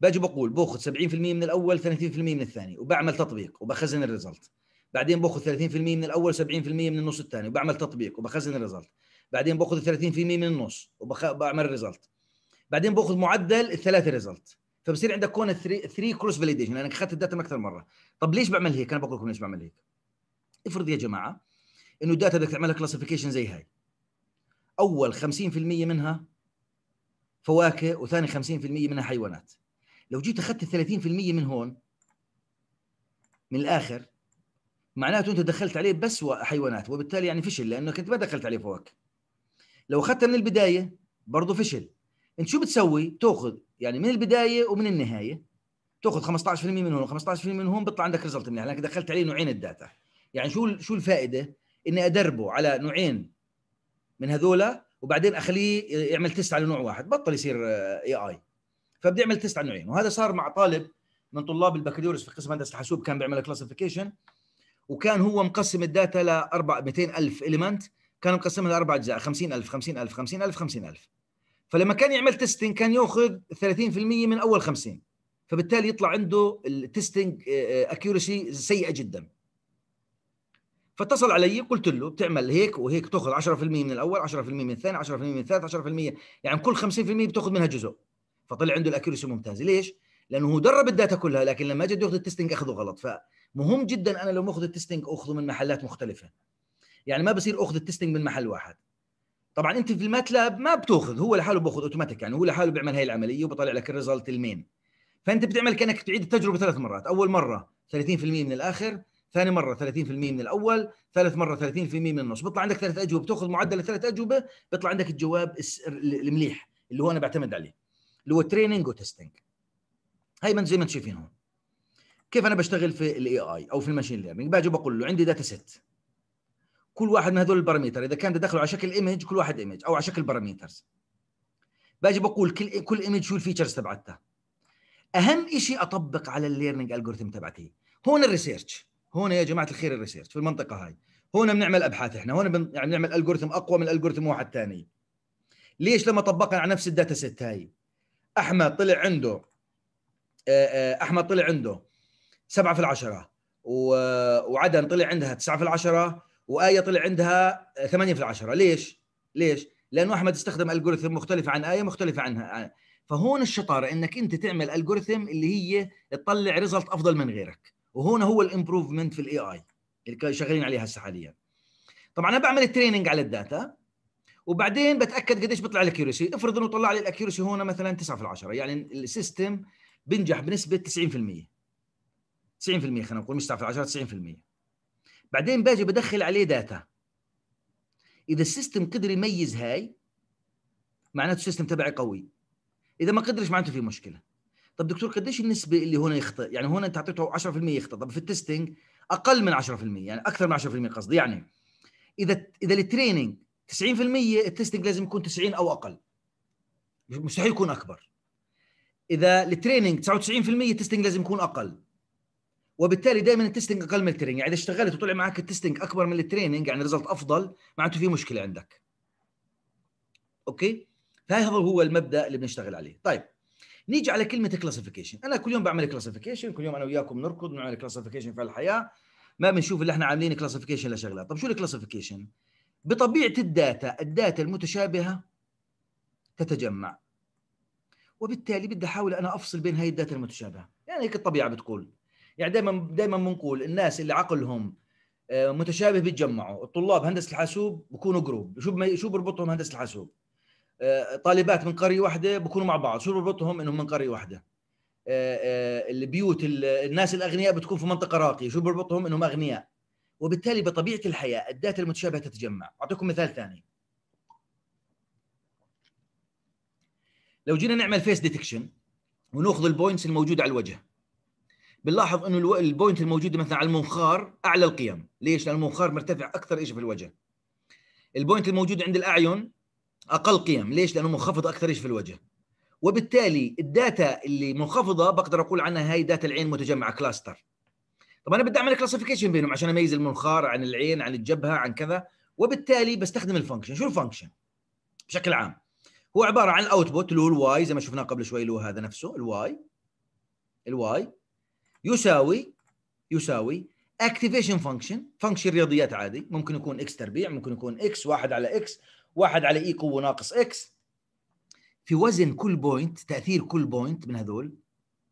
باجي بقول باخذ 70% من الأول 30% من الثاني وبعمل تطبيق وبخزن ال result بعدين باخذ 30% من الأول 70% من النص الثاني وبعمل تطبيق وبخزن ال result. بعدين باخذ 30% من النص وبعمل ال result. بعدين باخذ معدل الثلاثة result. فبصير عندك كون 3 cross validation لانك أخذت ال data من أكثر مرة. طب ليش بعمل هيك؟ أنا بقول لكم ليش بعمل هيك. افرض يا جماعة إنه ال data بدك تعملها classification زي هاي. أول 50% منها فواكه وثاني 50% منها حيوانات. لو جيت أخذت 30% من هون من الآخر معناته أنت دخلت عليه بس حيوانات وبالتالي يعني فشل لأنك أنت ما دخلت عليه فواكه لو اخذتها من البداية برضه فشل. أنت شو بتسوي؟ تأخذ يعني من البداية ومن النهاية. تأخذ 15% من هون و15% من هون بيطلع عندك result منيح لأنك دخلت عليه نوعين ال data. يعني شو شو الفائدة؟ إني أدربه على نوعين من هذولا وبعدين أخليه يعمل test على نوع واحد. بطل يصير AI فبدي أعمل test على نوعين. وهذا صار مع طالب من طلاب البكالوريوس في قسم هندسة الحاسوب كان بيعمل classification وكان هو مقسم ال data ل 4 200 ألف element كان مقسمها لاربع أجزاء 50000 50000 50000 50000 فلما كان يعمل testing كان يأخذ 30% من أول 50 فبالتالي يطلع عنده ال testing accuracy سيئة جدا. فاتصل علي قلت له بتعمل هيك وهيك تاخذ 10% من الأول 10% من الثاني 10% من الثالث 10% يعني كل 50% بتأخذ منها جزء. فطلع عنده ال accuracy ممتازه ليش؟ لأنه هو درب ال data كلها لكن لما اجى يأخذ ال testing أخذه غلط. فمهم جدا أنا لو ماخذ ال testing أخذه من محلات مختلفة. يعني ما بصير أخذ ال testing من محل واحد. طبعا أنت في ال MATLAB ما بتأخذ هو لحاله بأخذ اوتوماتيك يعني هو لحاله بيعمل هاي العملية وبطلع لك ال result ال main. فأنت بتعمل كأنك تعيد التجربة ثلاث مرات. أول مرة 30% من الآخر ثاني مرة 30% من الأول ثالث مرة 30% من النص. بيطلع عندك ثلاث أجوبة بتأخذ معدل ثلاث أجوبة بيطلع عندك الجواب المليح اللي هو أنا بعتمد عليه اللي هو training و testing هاي زي ما أنتم شايفين هون. كيف أنا بشتغل في ال AI أو في ال machine learning باجي بقول له عندي data set كل واحد من هذول ال parameter إذا كان دخله على شكل image كل واحد image أو على شكل parameters باجي بقول كل كل image شو ال features تبعتها. أهم شيء أطبق على ال learning algorithm تبعتي. هون ال research هون يا جماعة الخير ال research في المنطقة هاي. هون بنعمل أبحاث إحنا. هون بن... يعني بنعمل algorithm أقوى من algorithm واحد ثاني ليش لما طبقنا على نفس ال data set هاي؟ أحمد طلع عنده أحمد طلع عنده سبعة في العشرة. وعدن طلع عندها تسعة في العشرة وآية طلع عندها ثمانية في العشرة. ليش؟ ليش؟ لأنه أحمد استخدم algorithm مختلفة عن آية مختلفة عنها. فهون الشطارة إنك أنت تعمل algorithm اللي هي تطلع result أفضل من غيرك. وهون هو ال improvement في ال AI اللي شغالين عليها هسه حاليا. طبعا أنا بعمل ال training على ال data وبعدين بتأكد قديش بيطلع ال accuracy افرض إنه طلع لي ال accuracy هون مثلا 9 في 10 يعني ال system بنجح بنسبة 90% 90% خلينا نقول مش 9 في 10 90% بعدين باجي بدخل عليه data إذا ال system قدر يميز هاي معناته ال system تبعي قوي. إذا ما قدرش معناته في مشكلة. طب دكتور قديش النسبة اللي هنا يخطئ؟ يعني هنا أنت أعطيته 10% يخطئ. طب في ال testing أقل من 10% يعني أكثر من 10% قصدي. يعني إذا إذا ال training 90% ال testing لازم يكون 90 أو أقل. مستحيل يكون أكبر. إذا ال training 99% ال testing لازم يكون أقل. وبالتالي دائما ال testing أقل من ال training. يعني إذا اشتغلت وطلع معك ال testing أكبر من ال training يعني result أفضل معناته في مشكلة عندك. okay؟ فهذا هو المبدأ اللي بنشتغل عليه. طيب نيجي على كلمة classification أنا كل يوم بعمل classification كل يوم أنا وياكم نركض بنعمل classification في الحياة ما بنشوف اللي إحنا عاملين classification لشغلات طب شو ال classification بطبيعة ال data ال data المتشابهة تتجمع. وبالتالي بدي أحاول أنا أفصل بين هاي ال data المتشابهة. يعني هيك الطبيعة بتقول. يعني دائما دائما بنقول الناس اللي عقلهم آه، متشابه بيتجمعوا. الطلاب هندسة الحاسوب بكونوا group شو شو بربطهم هندسة الحاسوب؟ آه، طالبات من قرية واحدة بكونوا مع بعض. شو بربطهم إنهم من قرية واحدة؟ آه، البيوت الناس الأغنياء بتكون في منطقة راقية. شو بربطهم إنهم أغنياء؟ وبالتالي بطبيعة الحياة ال data المتشابهة تتجمع. أعطيكم مثال ثاني. لو جينا نعمل face detection ونأخذ ال points الموجودة على الوجه بنلاحظ إنه ال point الموجودة مثلا على المنخار أعلى القيم. ليش؟ لأن المنخار مرتفع أكثر شيء في الوجه. ال point الموجود عند الأعين أقل قيم. ليش؟ لأنه منخفض أكثر شيء في الوجه. وبالتالي ال data اللي منخفضة بقدر أقول عنها هاي data العين متجمعة cluster طب أنا بدي أعمل classification بينهم عشان أميز المنخار عن العين عن الجبهة عن كذا. وبالتالي بستخدم ال function شو ال function بشكل عام. هو عبارة عن ال output اللي هو ال y زي ما شفناه قبل شوي اللي هو هذا نفسه ال y ال y يساوي يساوي activation function function رياضيات عادي. ممكن يكون x تربيع ممكن يكون إكس واحد على إكس واحد على e قوة ناقص x في وزن كل point تأثير كل point من هذول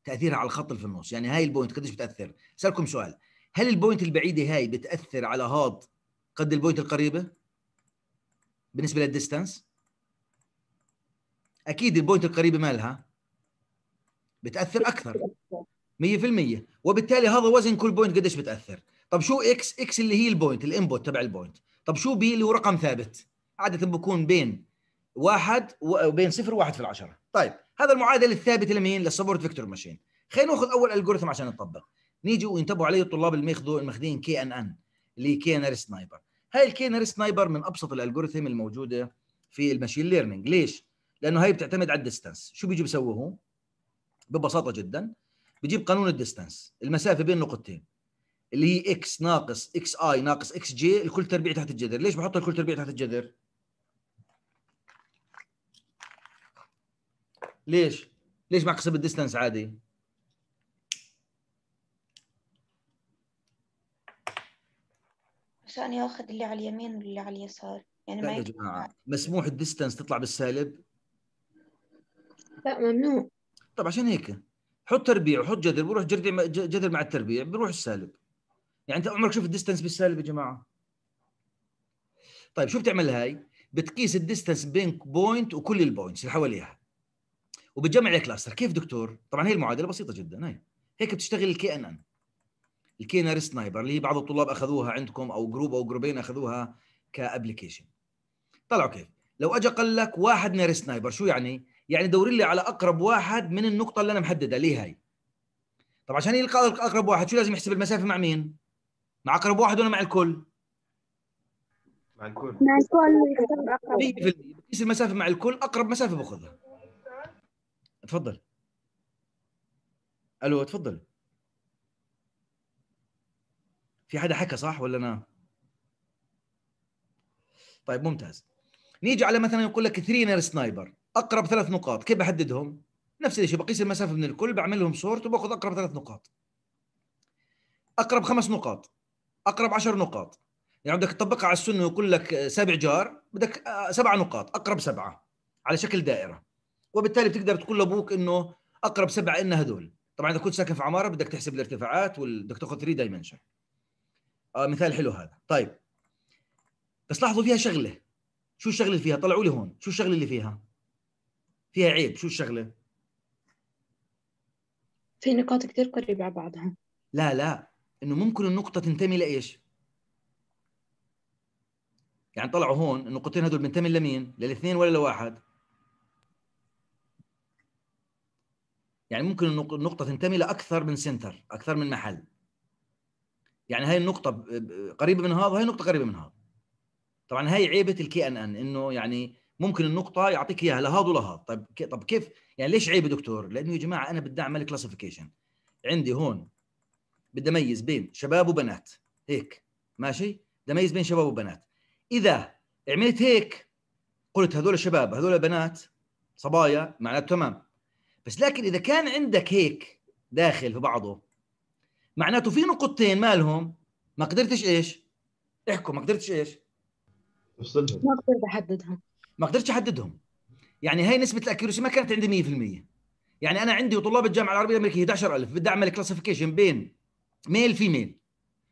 تاثيرها على الخط اللي في النص. يعني هاي ال point قديش بتأثر؟ أسألكم سؤال. هل ال point البعيدة هاي بتأثر على هاد قد ال point القريبة؟ بالنسبة لل distance؟ أكيد ال point القريبة مالها بتأثر أكثر. 100% وبالتالي هذا وزن كل point قديش بتأثر؟ طب شو إكس إكس اللي هي ال point ال input تبع ال point طب شو b اللي هو رقم ثابت؟ عادة بكون بين واحد وبين صفر وواحد في العشرة. طيب هذا المعادل الثابت لمين لل support vector machine خلينا ناخذ أول algorithm عشان نطبق. نيجي وينتبهوا عليه الطلاب اللي ماخذوا الماخذين KNN اللي هي K nearest neighbor هاي ال K nearest neighbor من أبسط ال algorithm الموجودة في ال machine learning ليش؟ لأنه هاي بتعتمد على ال distance شو بيجي بيسوي هو ببساطة جدا بيجيب قانون ال distance المسافة بين نقطتين اللي هي إكس ناقص إكس اي ناقص إكس جي الكل تربيع تحت الجذر. ليش بحط الكل تربيع تحت الجذر؟ ليش؟ ليش ما أحسب ال distance عادي؟ يجوز اني اخذ اللي على اليمين واللي على اليسار. يعني ما يا جماعة مسموح ال distance تطلع بالسالب؟ لا ممنوع. طب عشان هيك. حط تربيع وحط جذر بروح جذر مع التربيع بروح السالب. يعني أنت عمرك شفت ال distance بالسالب يا جماعة؟ طيب شو بتعمل هاي؟ بتقيس ال distance بين point وكل ال points اللي حواليها. وبتجمع عليه cluster كيف دكتور؟ طبعا هي المعادلة بسيطة جدا هاي. هيك بتشتغل ال KNN ال K nearest neighbor اللي هي بعض الطلاب أخذوها عندكم أو جروب أو جروبين أخذوها ك application. طلعوا كيف؟ لو أجى قال لك واحد nearest neighbor شو يعني؟ يعني دور لي على أقرب واحد من النقطة اللي أنا محددها ليه هاي؟ طب عشان يلقى أقرب واحد شو لازم يحسب المسافة مع مين؟ مع أقرب واحد ولا مع الكل؟ مع الكل. مع الكل يختار أقرب. 100% بقيس المسافة مع الكل أقرب مسافة باخذها. تفضل ألو تفضل في حدا حكى صح ولا أنا؟ طيب ممتاز. نيجي على مثلا يقول لك 3 nearest neighbor أقرب ثلاث نقاط كيف بحددهم؟ نفس الشيء بقيس المسافة من الكل بعمل لهم sort وباخذ أقرب ثلاث نقاط. أقرب خمس نقاط أقرب عشر نقاط. يعني بدك تطبقها على السنة ويقول لك سابع جار بدك آه، سبع نقاط أقرب سبعة على شكل دائرة. وبالتالي بتقدر تقول لأبوك إنه أقرب سبعة إن هذول طبعا إذا كنت ساكن في عمارة بدك تحسب الارتفاعات وبدك تاخذ 3 دايمنشن آه مثال حلو هذا. طيب. بس لاحظوا فيها شغلة. شو الشغلة اللي فيها؟ طلعوا لي هون. شو الشغلة اللي فيها؟ فيها عيب شو الشغلة؟ في نقاط كتير قريبة على بعضها. لا لا إنه ممكن النقطة تنتمي لإيش؟ يعني طلعوا هون النقطتين هدول بنتمي لمين؟ للاثنين ولا لواحد؟ يعني ممكن النق- النقطة تنتمي لأكثر من center أكثر من محل. يعني هاي النقطة قريبة من هذا وهي نقطة قريبة من هذا. طبعا هاي عيبة ال KNN إنه يعني ممكن النقطة يعطيك إياها لهذا ولهذا طيب طب كيف؟ يعني ليش عيب يا دكتور؟ لأنه يا جماعة أنا بدي أعمل classification عندي هون بدي أميز بين شباب وبنات. هيك. ماشي؟ بدي أميز بين شباب وبنات. إذا عملت هيك قلت هذول شباب هذول بنات صبايا معناته تمام. بس لكن إذا كان عندك هيك داخل في بعضه معناته في نقطتين مالهم ما قدرتش إيش؟ احكوا ما قدرتش إيش؟ ما بقدر بحددها ما قدرتش أحددهم. يعني هاي نسبة ال accuracy ما كانت عندي 100% يعني أنا عندي وطلاب الجامعة العربية الأمريكية 11000 بدي أعمل classification بين male female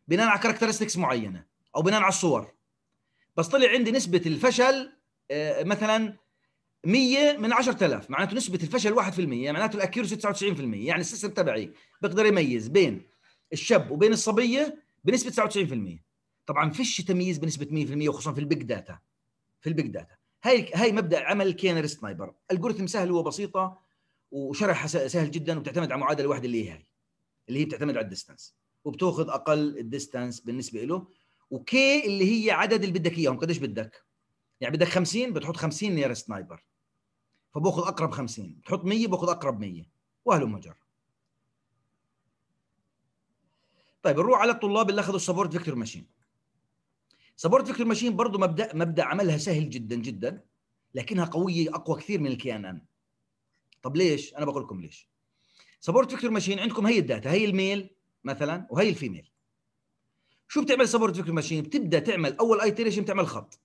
بناء على characteristics معينة أو بناء على الصور. بس طلع عندي نسبة الفشل آه، مثلا 100 من 10000 معناته نسبة الفشل 1% معناته ال accuracy 99% يعني ال system تبعي بيقدر يميز بين الشاب وبين الصبية بنسبة 99% طبعا فيش تمييز بنسبة 100% وخصوصا في ال big data. في ال big data. هاي هاي مبدأ عمل K nearest neighbor. algorithm سهل وبسيطه وشرحها سهل جدا وبتعتمد على معادلة واحدة اللي هي هاي اللي هي بتعتمد على ال distance. وبتأخذ أقل ال distance بالنسبة له و K اللي هي عدد اللي بدك إياهم قديش بدك؟ يعني بدك 50 بتحط 50 nearest neighbor فبأخذ أقرب 50 بتحط 100 بأخذ أقرب 100 وهلم جرا طيب نروح على الطلاب اللي أخذوا ال support vector machine. support vector machine برضه مبدا مبدأ عملها سهل جدا جدا لكنها قوية أقوى كثير من ال KNN طب ليش؟ أنا بقول لكم ليش. support vector machine عندكم هي ال data هي ال male مثلا وهي ال female. شو بتعمل support vector machine بتبدأ تعمل أول iteration بتعمل خط.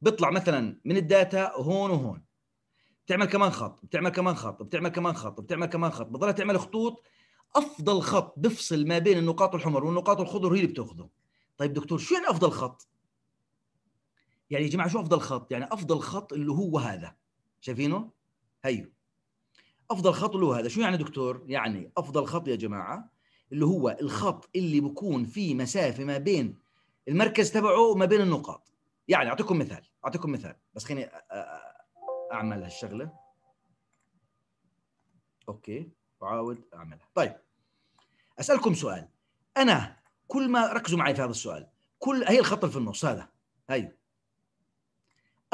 بيطلع مثلا من ال data هون وهون. بتعمل كمان خط بتعمل كمان خط بتعمل كمان خط بتعمل كمان خط. بتضلها تعمل خطوط أفضل خط بفصل ما بين النقاط الحمر والنقاط الخضر هي اللي بتأخذه. طيب دكتور شو يعني أفضل خط؟ يعني يا جماعة شو أفضل خط؟ يعني أفضل خط اللي هو هذا. شايفينه؟ هيو. أفضل خط اللي هو هذا. شو يعني دكتور؟ يعني أفضل خط يا جماعة اللي هو الخط اللي بكون فيه مسافة ما بين المركز تبعه وما بين النقاط. يعني أعطيكم مثال أعطيكم مثال. بس خليني أعمل هالشغلة. أوكي. أعاود أعملها. طيب. أسألكم سؤال. أنا كل ما ركزوا معي في هذا السؤال كل هي الخط اللي في النص هذا هي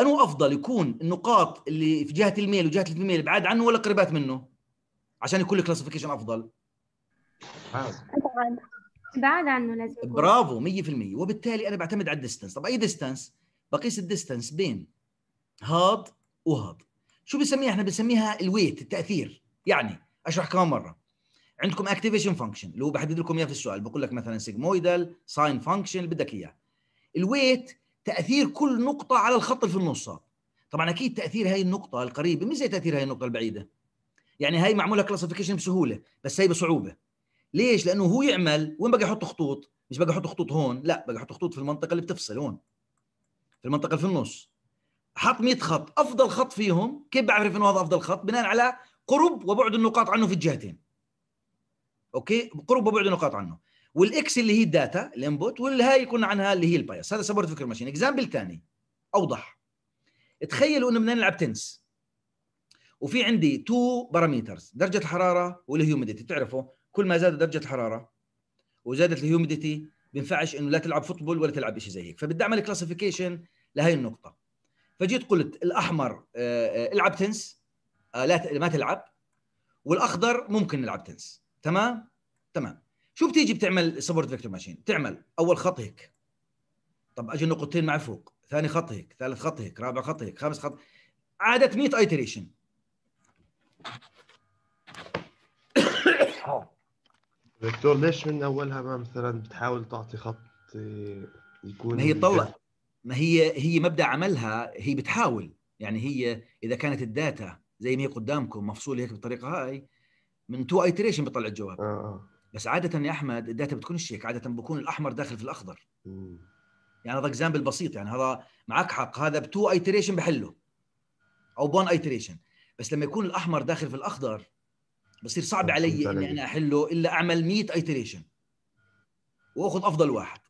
انه أفضل يكون النقاط اللي في جهة ال male وجهة ال female بعاد عنه ولا قريبات منه؟ عشان يكون ال classification أفضل. بعد عنه لازم يكون. برافو 100% وبالتالي أنا بعتمد على ال distance طب أي distance بقيس ال distance بين هاد وهاد. شو بنسميها؟ إحنا بنسميها ال weight التأثير. يعني أشرح كمان مرة. عندكم activation function اللي هو بحدد لكم إياه في السؤال. بقول لك مثلا sigmoidal sign function اللي بدك إياه. ال weight تأثير كل نقطة على الخط اللي في النص طبعا أكيد تأثير هاي النقطة القريبة مش زي تأثير هاي النقطة البعيدة. يعني هاي معمولة classification بسهولة بس هي بصعوبة. ليش؟ لأنه هو يعمل وين بقى يحط خطوط؟ مش بقى يحط خطوط هون لا بقى يحط خطوط في المنطقة اللي بتفصل هون. في المنطقة اللي في النص. حط 100 خط أفضل خط فيهم كيف بعرف إنه هذا أفضل خط؟ بناء على قرب وبعد النقاط عنه في الجهتين. أوكي؟ قرب وبعد النقاط عنه. وال X اللي هي ال data ال input والهاي قلنا عنها اللي هي ال bias. هذا support vector machine. example ثاني أوضح. تخيلوا إنه بدنا نلعب تنس. وفي عندي two parameters درجة الحرارة وال humidity تعرفوا كل ما زادت درجة الحرارة وزادت ال humidity بينفعش إنه لا تلعب football ولا تلعب شيء زي هيك. فبدي أعمل classification لهي النقطة. فجيت قلت الأحمر آه، آه، العب تنس. آه، لا ما تلعب. والأخضر ممكن نلعب تنس. تمام؟ تمام. شو بتيجي بتعمل support vector machine تعمل أول خط هيك. طب أجي نقطتين مع فوق ثاني خط هيك ثالث خط هيك رابع خط هيك خامس خط. عادة 100 iteration دكتور ليش من أولها ما مثلا بتحاول تعطي خط آه، يكون ما هي تطلع. ما هي هي مبدأ عملها هي بتحاول. يعني هي إذا كانت ال data زي ما هي قدامكم مفصولة هيك بالطريقة هاي من two iteration بيطلع الجواب. آه آه. بس عادة يا أحمد ال data بتكونش هيك عادة بكون الأحمر داخل في الأخضر. مم. يعني هذا example بسيط يعني هذا معك حق هذا ب two iteration بحله. أو ب one iteration. بس لما يكون الأحمر داخل في الأخضر بصير صعب فهمت علي. إني أنا أحله إلا أعمل 100 iteration. وأخذ أفضل واحد.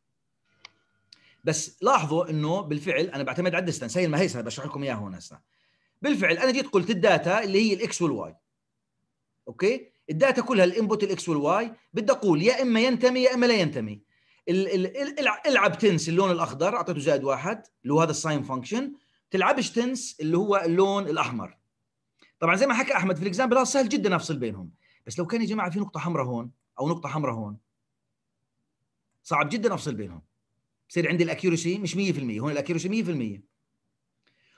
بس لاحظوا إنه بالفعل أنا بعتمد على ال distance. هي المهيس هذا بشرح لكم اياه هون هسه. بالفعل أنا جيت قلت ال data اللي هي ال X وال Y okay؟ الداتا كلها الإنبوت الاكس والواي بدي أقول يا إما ينتمي يا إما لا ينتمي. ال- ال- ال- الع- العب تنس اللون الأخضر أعطيته زائد واحد اللي هو هذا ال sign function. تلعبش تنس اللي هو اللون الأحمر. طبعا زي ما حكى أحمد في ال example هذا سهل جدا أفصل بينهم. بس لو كان يا جماعة في نقطة حمراء هون أو نقطة حمراء هون صعب جدا أفصل بينهم. بصير عندي الأكيورسي مش 100% هون الأكيورسي 100%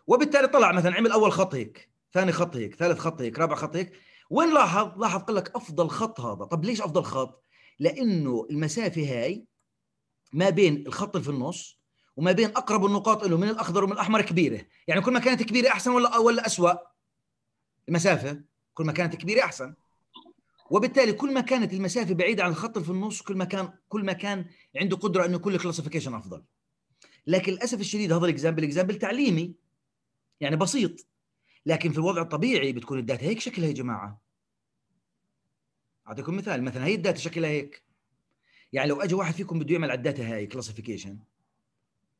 وبالتالي طلع مثلا عمل أول خط هيك ثاني خط هيك ثالث خط هيك رابع خط هيك. وين لاحظ لاحظ قال لك أفضل خط هذا. طب ليش أفضل خط؟ لأنه المسافة هاي ما بين الخط اللي في النص وما بين أقرب النقاط له من الأخضر ومن الأحمر كبيرة. يعني كل ما كانت كبيرة أحسن ولا ولا أسوأ؟ المسافة كل ما كانت كبيرة أحسن. وبالتالي كل ما كانت المسافة بعيدة عن الخط اللي في النص كل ما كان كل ما كان عنده قدرة إنه كل classification أفضل. لكن للأسف الشديد هذا ال example example تعليمي. يعني بسيط. لكن في الوضع الطبيعي بتكون ال data هيك شكلها يا جماعة. أعطيكم مثال مثلا هي ال data شكلها هيك. يعني لو اجى واحد فيكم بده يعمل على ال data هاي classification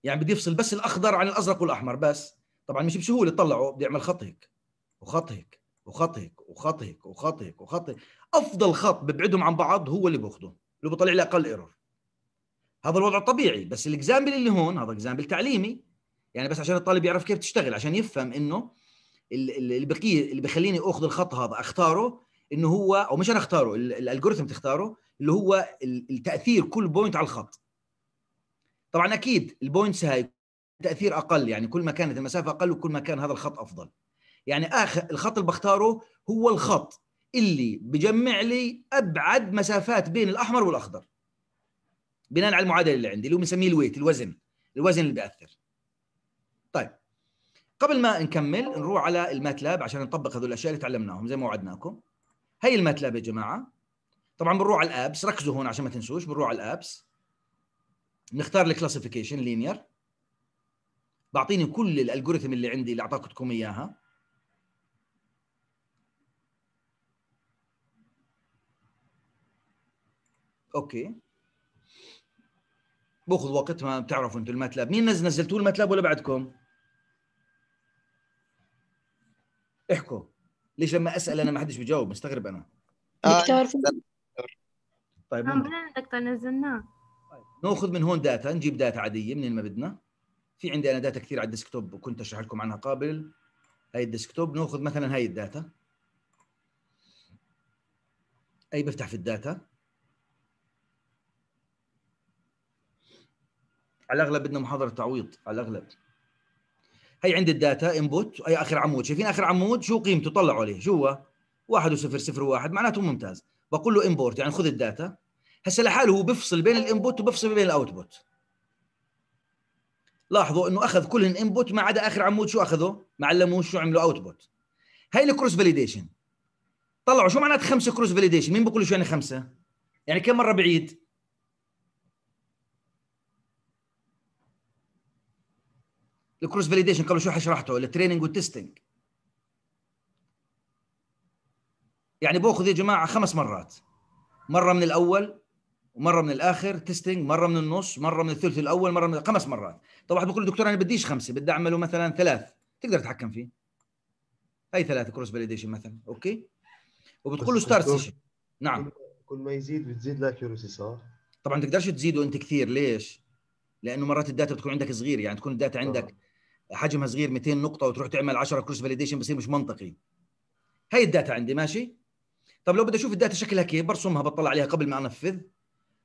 يعني بده يفصل بس الأخضر عن الأزرق والأحمر بس. طبعا مش بسهوله تطلعوا بده يعمل خط هيك. وخط هيك وخط هيك وخط هيك وخط هيك وخط هيك. أفضل خط ببعدهم عن بعض هو اللي باخذه اللي بيطلع لي أقل error هذا الوضع الطبيعي. بس ال example اللي هون هذا example تعليمي. يعني بس عشان الطالب يعرف كيف تشتغل عشان يفهم إنه اللي بقي اللي بخليني أخذ الخط هذا أختاره إنه هو أو مش أنا أختاره ال- ال algorithm تختاره اللي هو ال- التأثير كل point على الخط. طبعا أكيد ال points هاي تأثير أقل يعني كل ما كانت المسافة أقل وكل ما كان هذا الخط أفضل. يعني اخر الخط اللي بختاره هو الخط اللي بجمع لي أبعد مسافات بين الأحمر والأخضر. بناء على المعادلة اللي عندي اللي هو بنسميه ال weight الوزن الوزن اللي بيأثر. قبل ما نكمل نروح على ال MATLAB عشان نطبق هذول الأشياء اللي تعلمناهم زي ما وعدناكم هي ال MATLAB يا جماعة. طبعا بنروح على ال apps. ركزوا هون عشان ما تنسوش بنروح على ال apps. نختار ال classification learner بعطيني كل ال algorithm اللي عندي اللي أعطاكم إياها. okay. بأخذ وقت ما بتعرفوا أنتم ال MATLAB. مين نزل نزلتوا ال MATLAB ولا بعدكم؟ احكوا. ليش لما أسأل أنا ما حدش بيجاوب؟ مستغرب أنا. دكتور طيب هم ممتاز. منين دكتور نزلناه. نأخذ من هون data نجيب data عادية منين ما بدنا في عندي أنا data كثير على ال desktop وكنت أشرح لكم عنها قبل. هاي ال desktop نأخذ مثلا هاي ال data. أي بفتح في ال data؟ على الأغلب بدنا محاضرة تعويض على الأغلب. هي عندي ال data input اي آخر عمود. شايفين آخر عمود؟ شو قيمته؟ طلعوا عليه شو هو؟ 1001 معناته ممتاز. بقول له import يعني خذ الداتا. هسه لحاله هو بيفصل بين ال input وبيفصل بين ال output لاحظوا إنه أخذ كلهن input ما عدا آخر عمود. شو اخذوا؟ ما علموش شو عملوا output هاي ال cross validation طلعوا شو معنات خمسة cross validation مين بيقول شو يعني خمسة؟ يعني كم مرة بعيد؟ ال cross validation قبل شوي شرحته ال training وال testing. يعني بأخذ يا جماعة خمس مرات. مرة من الأول ومرة من الآخر testing مرة من النص مرة من الثلث الأول مرة من خمس مرات. طبعا واحد بيقول دكتور أنا بديش خمسة بدي أعمله مثلا ثلاث. تقدر تتحكم فيه؟ هاي ثلاثة cross validation مثلا okay؟ وبتقول له start session. نعم. كل ما يزيد بتزيد ال accuracy صح؟ طبعا تقدرش تزيده أنت كثير ليش؟ لأنه مرات ال data بتكون عندك صغير يعني تكون ال data عندك حجمها صغير 200 نقطة وتروح تعمل 10 cross validation بصير مش منطقي. هاي ال data عندي ماشي؟ طب لو بدي أشوف ال data شكلها كيف؟ برسمها بطلع عليها قبل ما أنفذ.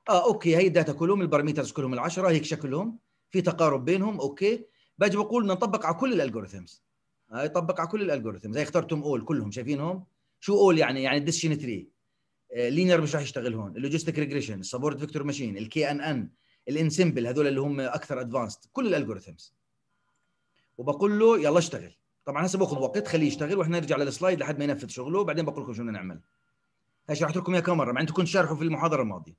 آه okay هي ال data كلهم ال parameters كلهم العشرة هيك شكلهم. في تقارب بينهم okay. باجي بقول بدنا نطبق على كل ال algorithms هاي طبق على كل ال algorithms هي اخترتهم all كلهم شايفينهم. شو all يعني؟ يعني ال decision tree linear مش راح يشتغل هون. ال logistic regression ال support vector machine ال KNN ال ensemble هذول اللي هم أكثر advanced كل ال algorithms وبقول له يلا اشتغل. طبعا هسه باخذ وقت خليه يشتغل وإحنا نرجع لل slide لحد ما ينفذ شغله وبعدين بقول لكم شو بدنا نعمل. هاي شرحت لكم إياها كم مرة مع أنتم كنت شارحه في المحاضرة الماضية.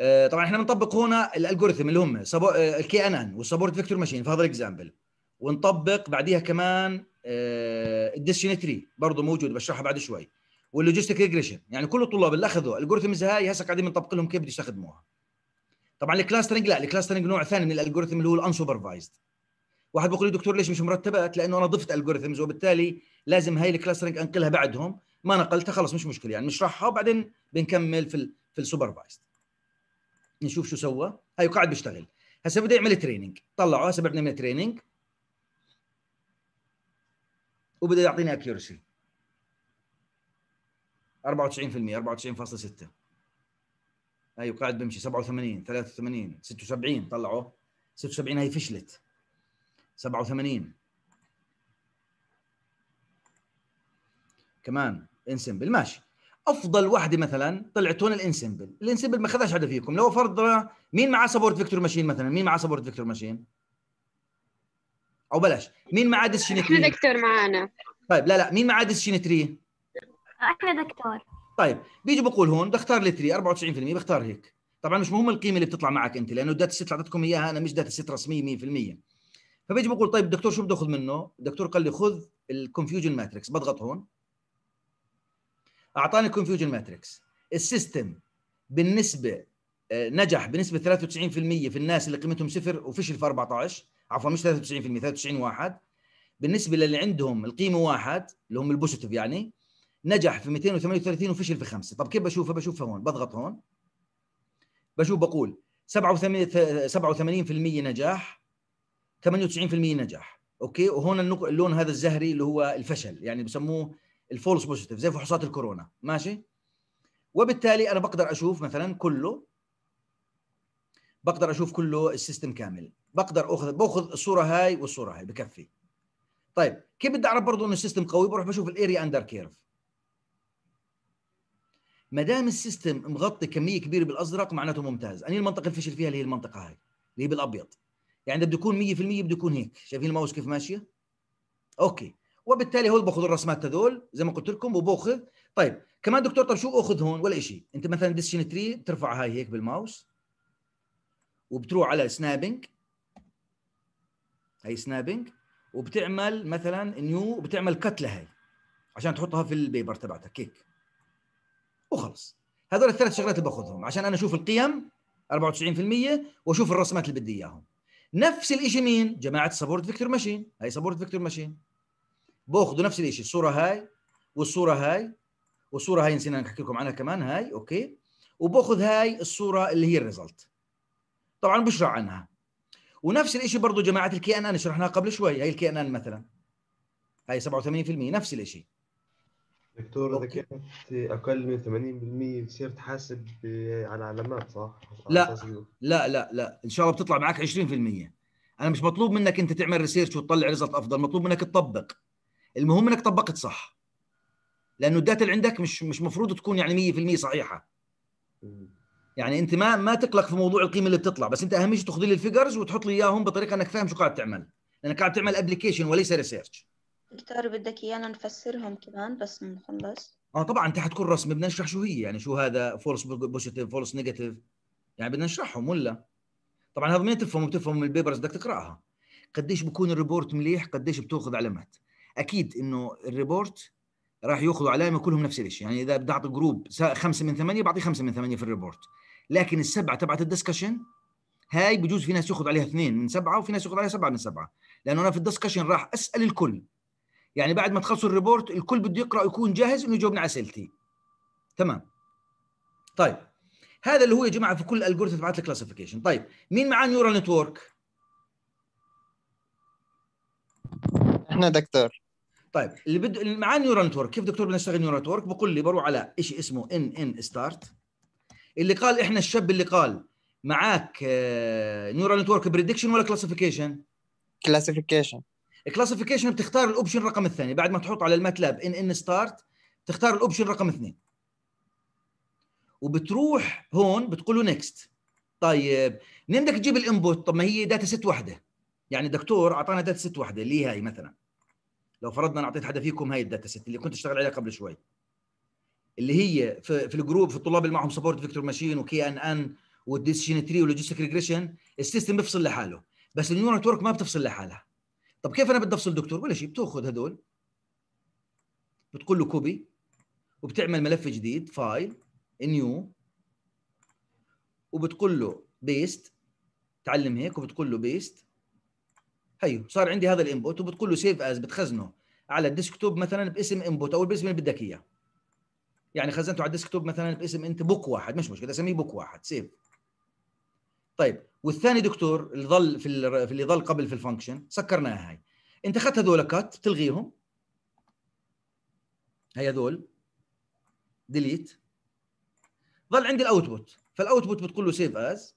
آه، طبعا إحنا بنطبق هنا ال algorithm اللي هم ال KNN وال support vector machine في هذا ال example. ونطبق بعديها كمان ال decision tree برضه موجود بشرحها بعد شوي. وال logistic regression. يعني كل الطلاب اللي أخذوا ال algorithms هاي هسه قاعدين بنطبق لهم كيف بده يستخدموها طبعا ال clustering لا ال clustering نوع ثاني من ال algorithm اللي هو ال unsupervised. واحد بيقول لي دكتور ليش مش مرتبات؟ لأنه أنا ضفت algorithms وبالتالي لازم هاي ال clustering أنقلها بعدهم. ما نقلتها خلص مش مشكلة. يعني نشرحها وبعدين بنكمل في ال في ال supervised نشوف شو سوى. هاي قاعد بيشتغل. هسه بده يعمل training طلعوا هسه بدنا نعمل training وبده يعطيني accuracy 94% 94.6 أيوه قاعد بمشي 87 83 76 طلعوا. 76 هي فشلت. 87 كمان ensemble ماشي. أفضل واحدة مثلا طلعت هون ال ensemble ال ensemble ما خذاش حدا فيكم. لو فرضنا مين معاه support vector machine مثلا؟ مين معاه support vector machine أو بلاش. مين معاه decision إحنا tree دكتور معانا. طيب لا لا. مين معاه decision tree إحنا دكتور. طيب بيجي بقول هون بختار لي 3 94% بختار هيك. طبعا مش مهم القيمة اللي بتطلع معك أنت لأنه ال data set اللي أعطيتكم إياها أنا مش data set رسمية 100% فبيجي بقول طيب الدكتور شو بدي اخذ منه؟ الدكتور قال لي خذ ال confusion matrix بضغط هون. أعطاني ال confusion matrix ال system بالنسبة آه، نجح بنسبة 93% في الناس اللي قيمتهم صفر وفشل في 14 عفوا مش 93% 93 واحد. بالنسبة للي عندهم القيمة واحد اللي هم ال positive يعني نجح في 238 وفشل في خمسة. طب كيف بشوفها؟ بشوفها هون بضغط هون. بشوف بقول 87 87% نجاح. 98% نجاح. أوكي؟ وهون اللون هذا الزهري اللي هو الفشل يعني بسموه ال false positive زي فحوصات الكورونا. ماشي؟ وبالتالي أنا بقدر أشوف مثلا كله بقدر أشوف كله ال system كامل. بقدر اخذ بأخذ الصورة هاي والصورة هاي بكفي. طيب كيف بدي أعرف برضه إنه ال system قوي؟ بروح بشوف ال area under curve ما دام ال system مغطي كمية كبيرة بالأزرق معناته ممتاز. يعني المنطقة اللي فشل فيها اللي هي المنطقة هاي اللي هي بالأبيض. يعني بده يكون 100% بده يكون هيك. شايفين الماوس كيف ماشية؟ أوكي. وبالتالي هو باخذ الرسمات هذول زي ما قلت لكم وبأخذ. طيب كمان دكتور طب شو أخذ هون؟ ولا شيء أنت مثلا decision tree بترفع هاي هيك بالماوس وبتروح على snipping هي snipping وبتعمل مثلا new وبتعمل cut لهي عشان تحطها في ال paper تبعتك هيك وخلص. هذول الثلاث شغلات اللي باخذهم. عشان أنا أشوف القيم 94% وأشوف الرسمات اللي بدي إياهم. نفس الشيء مين؟ جماعة support vector machine هي support vector machine بأخذوا نفس الشيء الصورة هاي والصورة هاي والصورة هاي نسينا نحكي لكم عنها كمان. هاي أوكي. وبأخذ هاي الصورة اللي هي ال result طبعا بشرح عنها. ونفس الشيء برضه جماعة ال KNN شرحناها قبل شوي. هي ال KNN مثلا. هاي 87% نفس الشيء دكتور إذا أوكي. كانت أقل من 80% بتصير تحاسب على علامات صح؟ لا. لا لا لا إن شاء الله بتطلع معك 20% أنا مش مطلوب منك أنت تعمل research وتطلع result أفضل مطلوب منك تطبق المهم إنك طبقت صح لأنه ال data اللي عندك مش مش مفروض تكون يعني 100% صحيحة. يعني أنت ما ما تقلق في موضوع القيمة اللي بتطلع بس أنت أهم شيء تاخذ لي ال figures وتحط لي إياهم بطريقة إنك فاهم شو قاعد تعمل لأنك قاعد تعمل application وليس research دكتور بدك إيانا نفسرهم كمان بس نخلص. آه طبعا أنت حتكون رسم بدنا نشرح شو هي يعني شو هذا false positive false negative يعني بدنا نشرحهم ولا؟ طبعا هذا منين تفهموا بتفهموا من ال papers بدك تقرأها. قديش بكون ال report مليح قديش بتاخذ علامات أكيد إنه ال report راح ياخذوا علامه كلهم نفس الشيء يعني إذا بدي أعطي group خمسة من ثمانية بعطي خمسة من ثمانية في ال report لكن السبعة تبعت ال discussion هاي بجوز في ناس ياخذ عليها اثنين من سبعة وفي ناس ياخذ عليها سبعة من سبعة. لأنه أنا في ال discussion راح أسأل الكل. يعني بعد ما تخلصوا ال report الكل بده يقرأ ويكون جاهز إنه يجاوبني على أسئلتي. تمام. طيب. هذا اللي هو يا جماعة في كل algorithm تبعت ال classification طيب. مين معاه neural network إحنا دكتور. طيب. اللي بده اللي معاه neural network كيف دكتور بدنا نشتغل neural network بقول لي بروح على شيء اسمه nnstart اللي قال إحنا الشاب اللي قال معاك neural network prediction ولا classification classification ال classification بتختار ال option رقم الثاني بعد ما تحط على الماتلاب nnstart تختار ال option رقم اثنين. وبتروح هون بتقول له next طيب منين بدك تجيب ال input طب ما هي data set واحدة. يعني دكتور أعطانا data set واحدة. اللي هي هاي مثلا؟ لو فرضنا أنا أعطيت حدا فيكم هاي ال data set اللي كنت اشتغل عليها قبل شوي. اللي هي في, في ال group في الطلاب اللي معهم support vector machine و KNN وال decision tree و logistic regression ال system بيفصل لحاله. بس ال neural network ما بتفصل لحالها. طب كيف أنا بدي افصل دكتور؟ ولا شيء بتأخذ هدول بتقول له copy وبتعمل ملف جديد file new وبتقول له paste تعلم هيك وبتقول له paste هيو صار عندي هذا ال input وبتقول له save as بتخزنه على ال desktop مثلا باسم input أو باسم اللي بدك إياه. يعني خزنته على ال desktop مثلا باسم input book واحد مش مشكلة أسميه book واحد save طيب والثاني دكتور اللي ظل في ال- في اللي ظل قبل في ال function سكرناها هاي. انت اخذت هذول cut تلغيهم. هي هذول. delete ظل عندي ال output فال output بتقول له save as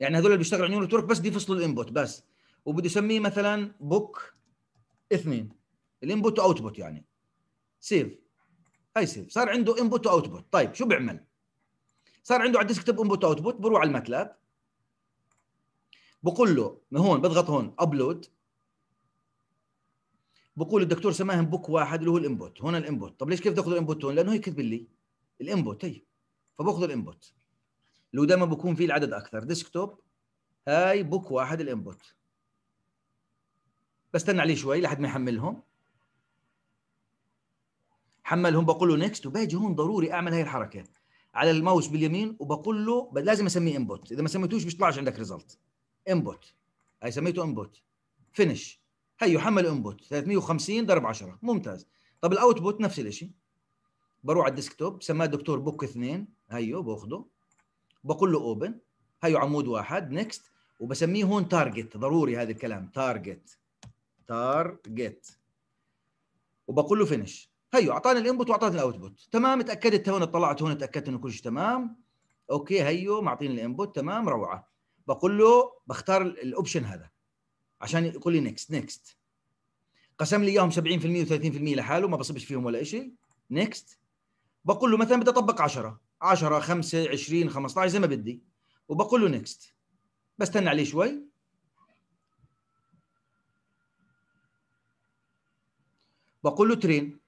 يعني هذول اللي بيشتغلوا على neural network بس بدي يفصلوا ال input بس. وبدي اسميه مثلا book اثنين. ال input و output يعني. save هاي save صار عنده input و output طيب شو بيعمل؟ صار عنده على ال desktop input output بروح على الماتلاب. بقول له من هون بضغط هون upload بقول الدكتور سماهم Book واحد اللي هو ال input هون ال input. طب ليش كيف تاخذ ال input هون؟ لأنه هي كتب لي ال input هي فباخذ ال input. اللي دائما بكون فيه العدد أكثر. desktop هاي Book واحد ال input. بستنى عليه شوي لحد ما يحملهم. حملهم بقول له next وباجي هون ضروري أعمل هاي الحركة. على الماوس باليمين وبقول له لازم أسميه input إذا ما سميتوش بيطلعش عندك result input هاي سميته input finish هيو حمل input 350 ضرب 10 ممتاز. طب ال output نفس الشيء بروح على ال desktop سماه دكتور Book اثنين. هيو باخده. بقول له open هيو عمود واحد. next وبسميه هون target ضروري هذا الكلام. target target وبقول له finish هيو أعطاني ال input وأعطاني ال output. تمام؟ اتاكدت هون طلعت هون اتاكدت إنه كل شيء تمام. okay هيو معطيني ال input تمام روعة. بقول له بختار ال- ال option هذا عشان يقول لي next next قسم لي إياهم 70% و30% لحاله ما بصبش فيهم ولا شيء next بقول له مثلا بدي أطبق 10 10 5 20 15 زي ما بدي. وبقول له next بستنى عليه شوي. بقول له train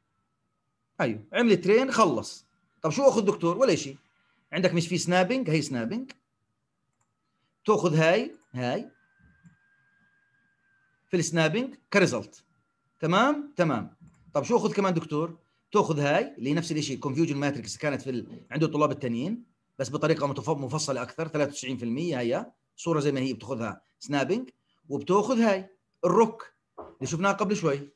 أيوه. عمل train خلص. طب شو أخذ دكتور؟ ولا شيء. عندك مش في snipping هي snipping تأخذ هاي هاي. في ال snipping ك result تمام؟ تمام. طب شو أخذ كمان دكتور؟ تأخذ هاي اللي نفس الشيء confusion matrix كانت في ال... عند الطلاب التانيين بس بطريقة. مفصلة أكثر 93% هي. صورة زي ما هي بتأخذها snipping وبتأخذ هاي ال ROC اللي شفناها قبل شوي.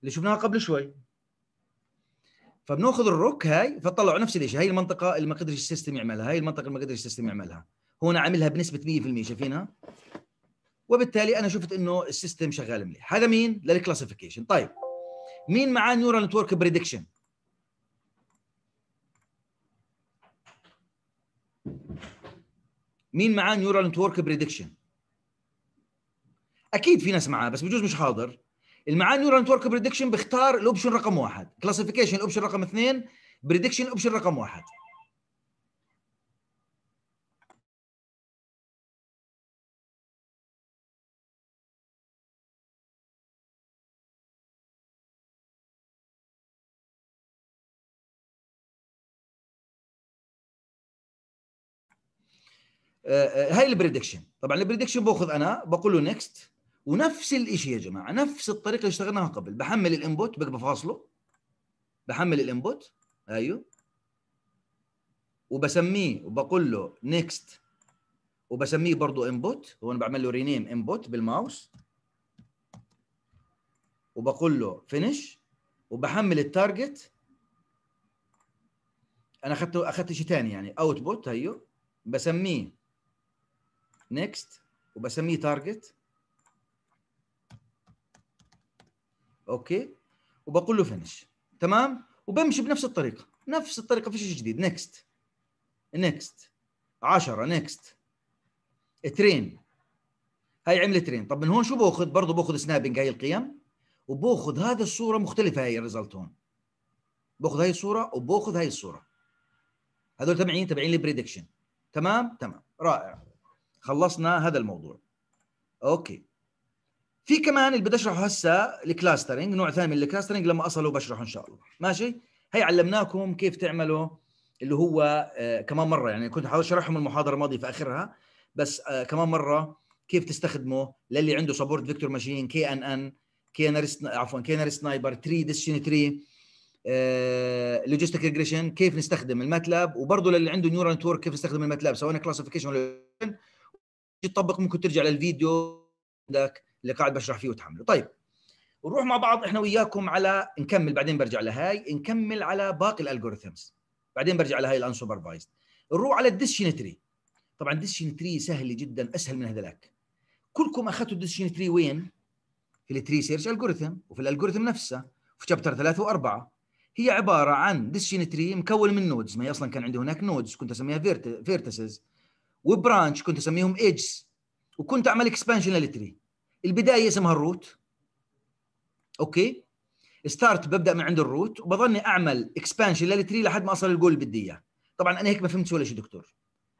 اللي شفناها قبل شوي. فبناخذ ال ROC هاي فطلعوا نفس الشيء هاي المنطقة اللي ما قدرش ال system يعملها. هاي المنطقة اللي ما قدرش ال system يعملها. هون عاملها بنسبة 100% شايفينها؟ وبالتالي أنا شفت إنه ال system شغال مليح. هذا مين؟ لل classification طيب مين معاه neural network prediction مين معاه neural network prediction أكيد في ناس معاه بس بجوز مش حاضر. اللي معاه neural network prediction بيختار ال option رقم واحد. classification ال option رقم اثنين prediction option رقم واحد. آه، آه، هاي ال prediction طبعا ال prediction بأخذ أنا بقول له next ونفس الشيء يا جماعة نفس الطريقة اللي اشتغلناها قبل. بحمل ال input بقى بفاصله. بحمل ال input أيوه. وبسميه وبقول له next وبسميه برضه input هو أنا بعمل له rename input بالماوس. وبقول له finish وبحمل ال target أنا أخذت أخذت شيء ثاني يعني output هيو بسميه next وبسميه target okay؟ وبقول له finish تمام؟ وبمشي بنفس الطريقة. نفس الطريقة في شيء جديد. next next 10 next train هاي عملت train طب من هون شو بأخذ؟ برضه بأخذ snipping هاي القيم. وبأخذ هذا الصورة مختلفة هاي ال result هون. بأخذ هاي الصورة وبأخذ هاي الصورة. هذول تبعين تبعين ال prediction تمام؟ تمام. رائع. خلصنا هذا الموضوع. okay. في كمان اللي بدي اشرحه هسه ال clustering نوع ثاني من ال clustering لما أصله بشرحه إن شاء الله. ماشي؟ هي علمناكم كيف تعملوا اللي هو آه كمان مرة يعني كنت حاول أشرحهم المحاضرة الماضية في آخرها بس آه كمان مرة كيف تستخدمه للي عنده support vector machine KNN k-near عفوا k-nearest neighbor tree decision tree logistic regression كيف نستخدم ال MATLAB وبرضه للي عنده neural network كيف نستخدم ال MATLAB سواء classification ولا تطبق ممكن ترجع للفيديو عندك. اللي قاعد بشرح فيه وتحمله. طيب ونروح مع بعض إحنا وياكم على نكمل بعدين برجع لهاي نكمل على باقي ال algorithms بعدين برجع لهاي ال unsupervised نروح على ال decision tree طبعا ال decision tree سهل جدا أسهل من هذاك كلكم أخذتوا ال decision tree وين؟ في ال tree search algorithm وفي ال algorithm نفسه في chapter ثلاثة وأربعة. هي عبارة عن decision tree مكون من nodes ما هي أصلا كان عندي هناك نودز كنت أسميها vertices و branch كنت أسميهم edges وكنت أعمل expansion لل tree البداية اسمها ال root. okay؟ start ببدأ من عند ال root. وبظلني أعمل expansion لل tree لحد ما أصل الجول اللي بدي إياه. طبعا أنا هيك ما فهمتش ولا شيء دكتور.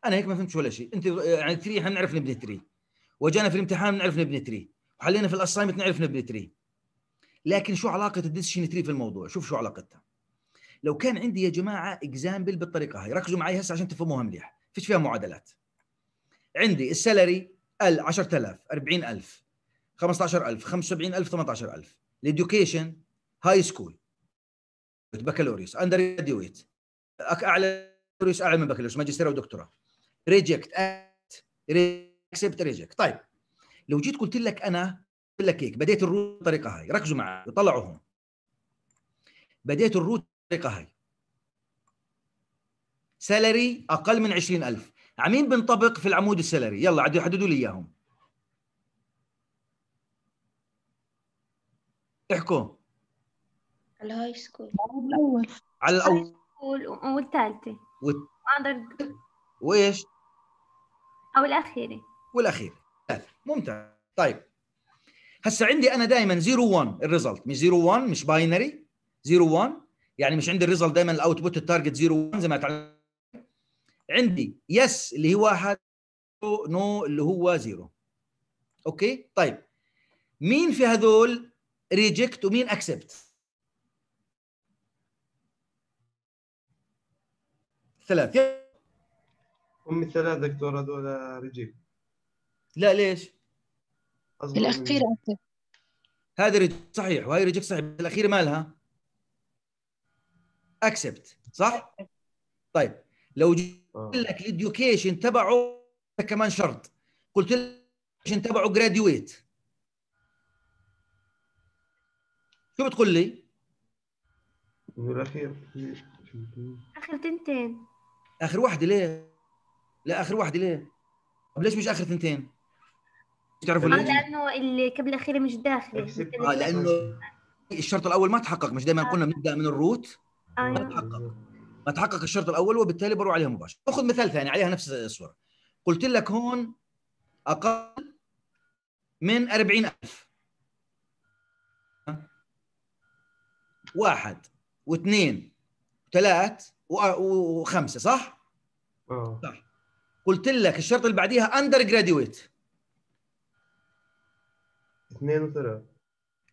أنا هيك ما فهمتش ولا شيء. أنت يعني tree إحنا نعرف نبني tree. وجانا في الامتحان نعرف نبني tree. وحلينا في ال assignment نعرف نبني tree. لكن شو علاقة ال decision tree في الموضوع؟ شوف شو علاقتها. لو كان عندي يا جماعة example بالطريقة هاي ركزوا معي هسه عشان تفهموها مليح. فيش فيها معادلات. عندي ال salary ال 10000 40000 15000 75000 18000 ال education high school بكالوريوس undergraduate أعلى بكالوريوس أعلى من بكالوريوس ماجستير ودكتوراه reject accept reject طيب لو جيت قلت لك أنا قلت لك هيك بديت ال root بالطريقة هاي. ركزوا معي. طلعوا هون بديت ال root بالطريقة هاي. salary أقل من 20000 عمين بنطبق في العمود ال salary. يلا عدوا حددوا لي إياهم. احكوا ال high school الأول على الأول. والثالثة. وال- أقدر وإيش؟ أو الأخيرة. والاخير ثلاثة. ممتاز. طيب. هسه عندي أنا دائما 0 1 ال result. مش 0 1 مش binary 0 1 يعني مش عندي ال result دائما ال output ال target 0 1 زي ما تعلم. عندي yes اللي هو واحد no اللي هو zero Okay؟ طيب. مين في هذول؟ reject ومين accept ثلاث. هم الثلاث دكتور هذول reject لا ليش. أكثر هذه reject صحيح وهي reject صحيح الاخيره مالها. accept صح؟ طيب. لو جيت آه. لك ال education تبعه كمان شرط. قلت لك ال education تبعه graduate شو بتقول لي؟ والاخير آخر تنتين. آخر واحدة ليه؟ لا آخر واحدة ليه؟ طب ليش مش آخر ثنتين تعرفوا آه ليش؟ لأنه اللي قبل الأخيرة مش داخلة. accept. آه لأنه الشرط الأول ما تحقق مش دائما قلنا بنبدأ من ال root. ما أيوة. تحقق. ما تحقق الشرط الأول وبالتالي بروح عليها مباشرة. باخذ مثال ثاني عليها نفس الصورة. قلت لك هون أقل من 40000 واحد واثنين ثلاث و- وخمسة صح؟ آه. قلت لك الشرط اللي بعديها undergraduate اثنين وثلاث.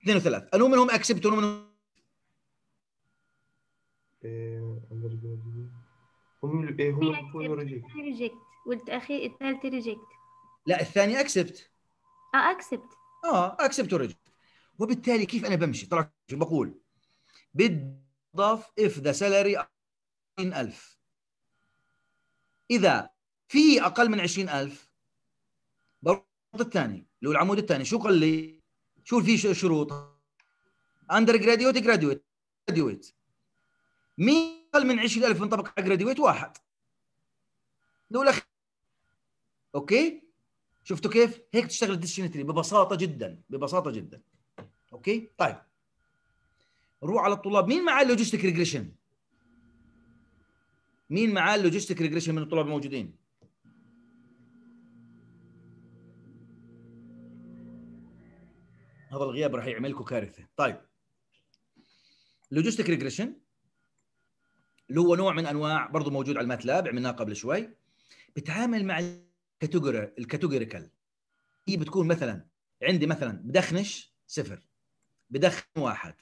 اثنين وثلاث. أنو منهم accept وأنو منهم إيه، undergraduate. هم إيه، هم بيكونوا reject والأخير الثالث reject لا الثاني accept آه accept آه accept و reject وبالتالي كيف أنا بمشي؟ طلع بقول بدي اضاف if the salary 20000 إذا في أقل من 20000 بروح الثاني هو العمود الثاني شو قال لي؟ شو في شروط؟ undergraduate graduate graduate مين أقل من 20000 ينطبق على graduate واحد. هو الاخير okay؟ شفتوا كيف؟ هيك تشتغل ال decision tree ببساطة جدا ببساطة جدا. okay؟ طيب. نروح على الطلاب. مين معاه ال logistic regression مين معاه ال logistic regression من الطلاب الموجودين؟ هذا الغياب راح يعمل لكم كارثة. طيب. logistic regression اللي هو نوع من أنواع برضه موجود على ال MATLAB عملناه قبل شوي. بتعامل مع ال category ال categorical هي بتكون مثلا عندي مثلا بدخنش صفر بدخن واحد.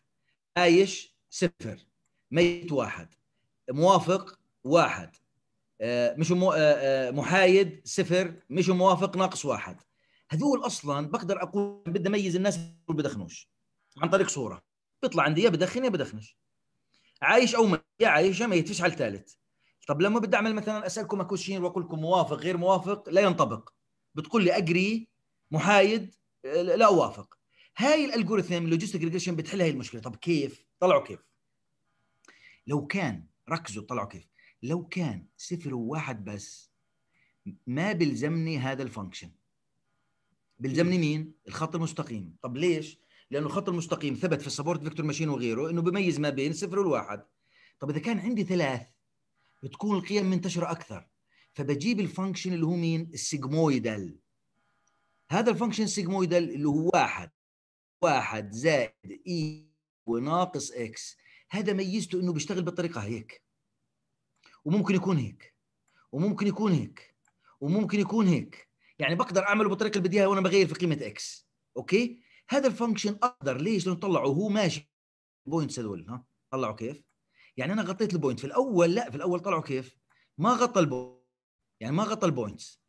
عايش صفر. ميت واحد. موافق واحد. آه، مش آه، آه، محايد صفر. مش موافق ناقص واحد. هذول أصلا بقدر أقول بدي أميز الناس اللي بدخنوش. عن طريق صورة. بيطلع عندي يا بدخن يا بدخنش. عايش أو ميت. يا عايش يا ميت. فيش حل ثالث. طب لما بدي أعمل مثلا أسألكم question واقول لكم موافق غير موافق لا ينطبق. بتقول لي agree محايد لا أوافق. هاي ال algorithm logistic regression بتحل هاي المشكلة. طب كيف؟ طلعوا كيف؟ لو كان ركزوا طلعوا كيف. لو كان صفر وواحد بس ما بيلزمني هذا ال function بيلزمني مين؟ الخط المستقيم. طب ليش؟ لأنه الخط المستقيم ثبت في ال support vector machine وغيره إنه بيميز ما بين صفر والواحد. طب إذا كان عندي ثلاث بتكون القيم منتشرة أكثر. فبجيب ال function اللي هو مين؟ ال sigmoidal. هذا ال function ال sigmoidal اللي هو واحد. واحد زائد e وناقص x هذا ميزته إنه بيشتغل بالطريقة هيك. وممكن يكون هيك وممكن يكون هيك وممكن يكون هيك. يعني بقدر أعمله بالطريقة اللي بدي إياها وأنا بغير في قيمة x. okay؟ هذا ال function أقدر ليش؟ لأنه طلعه وهو ماشي ال points هذول ها؟ طلعوا كيف؟ يعني أنا غطيت ال point في الأول لا في الأول طلعوا كيف؟ ما غطى ال point يعني ما غطى ال points.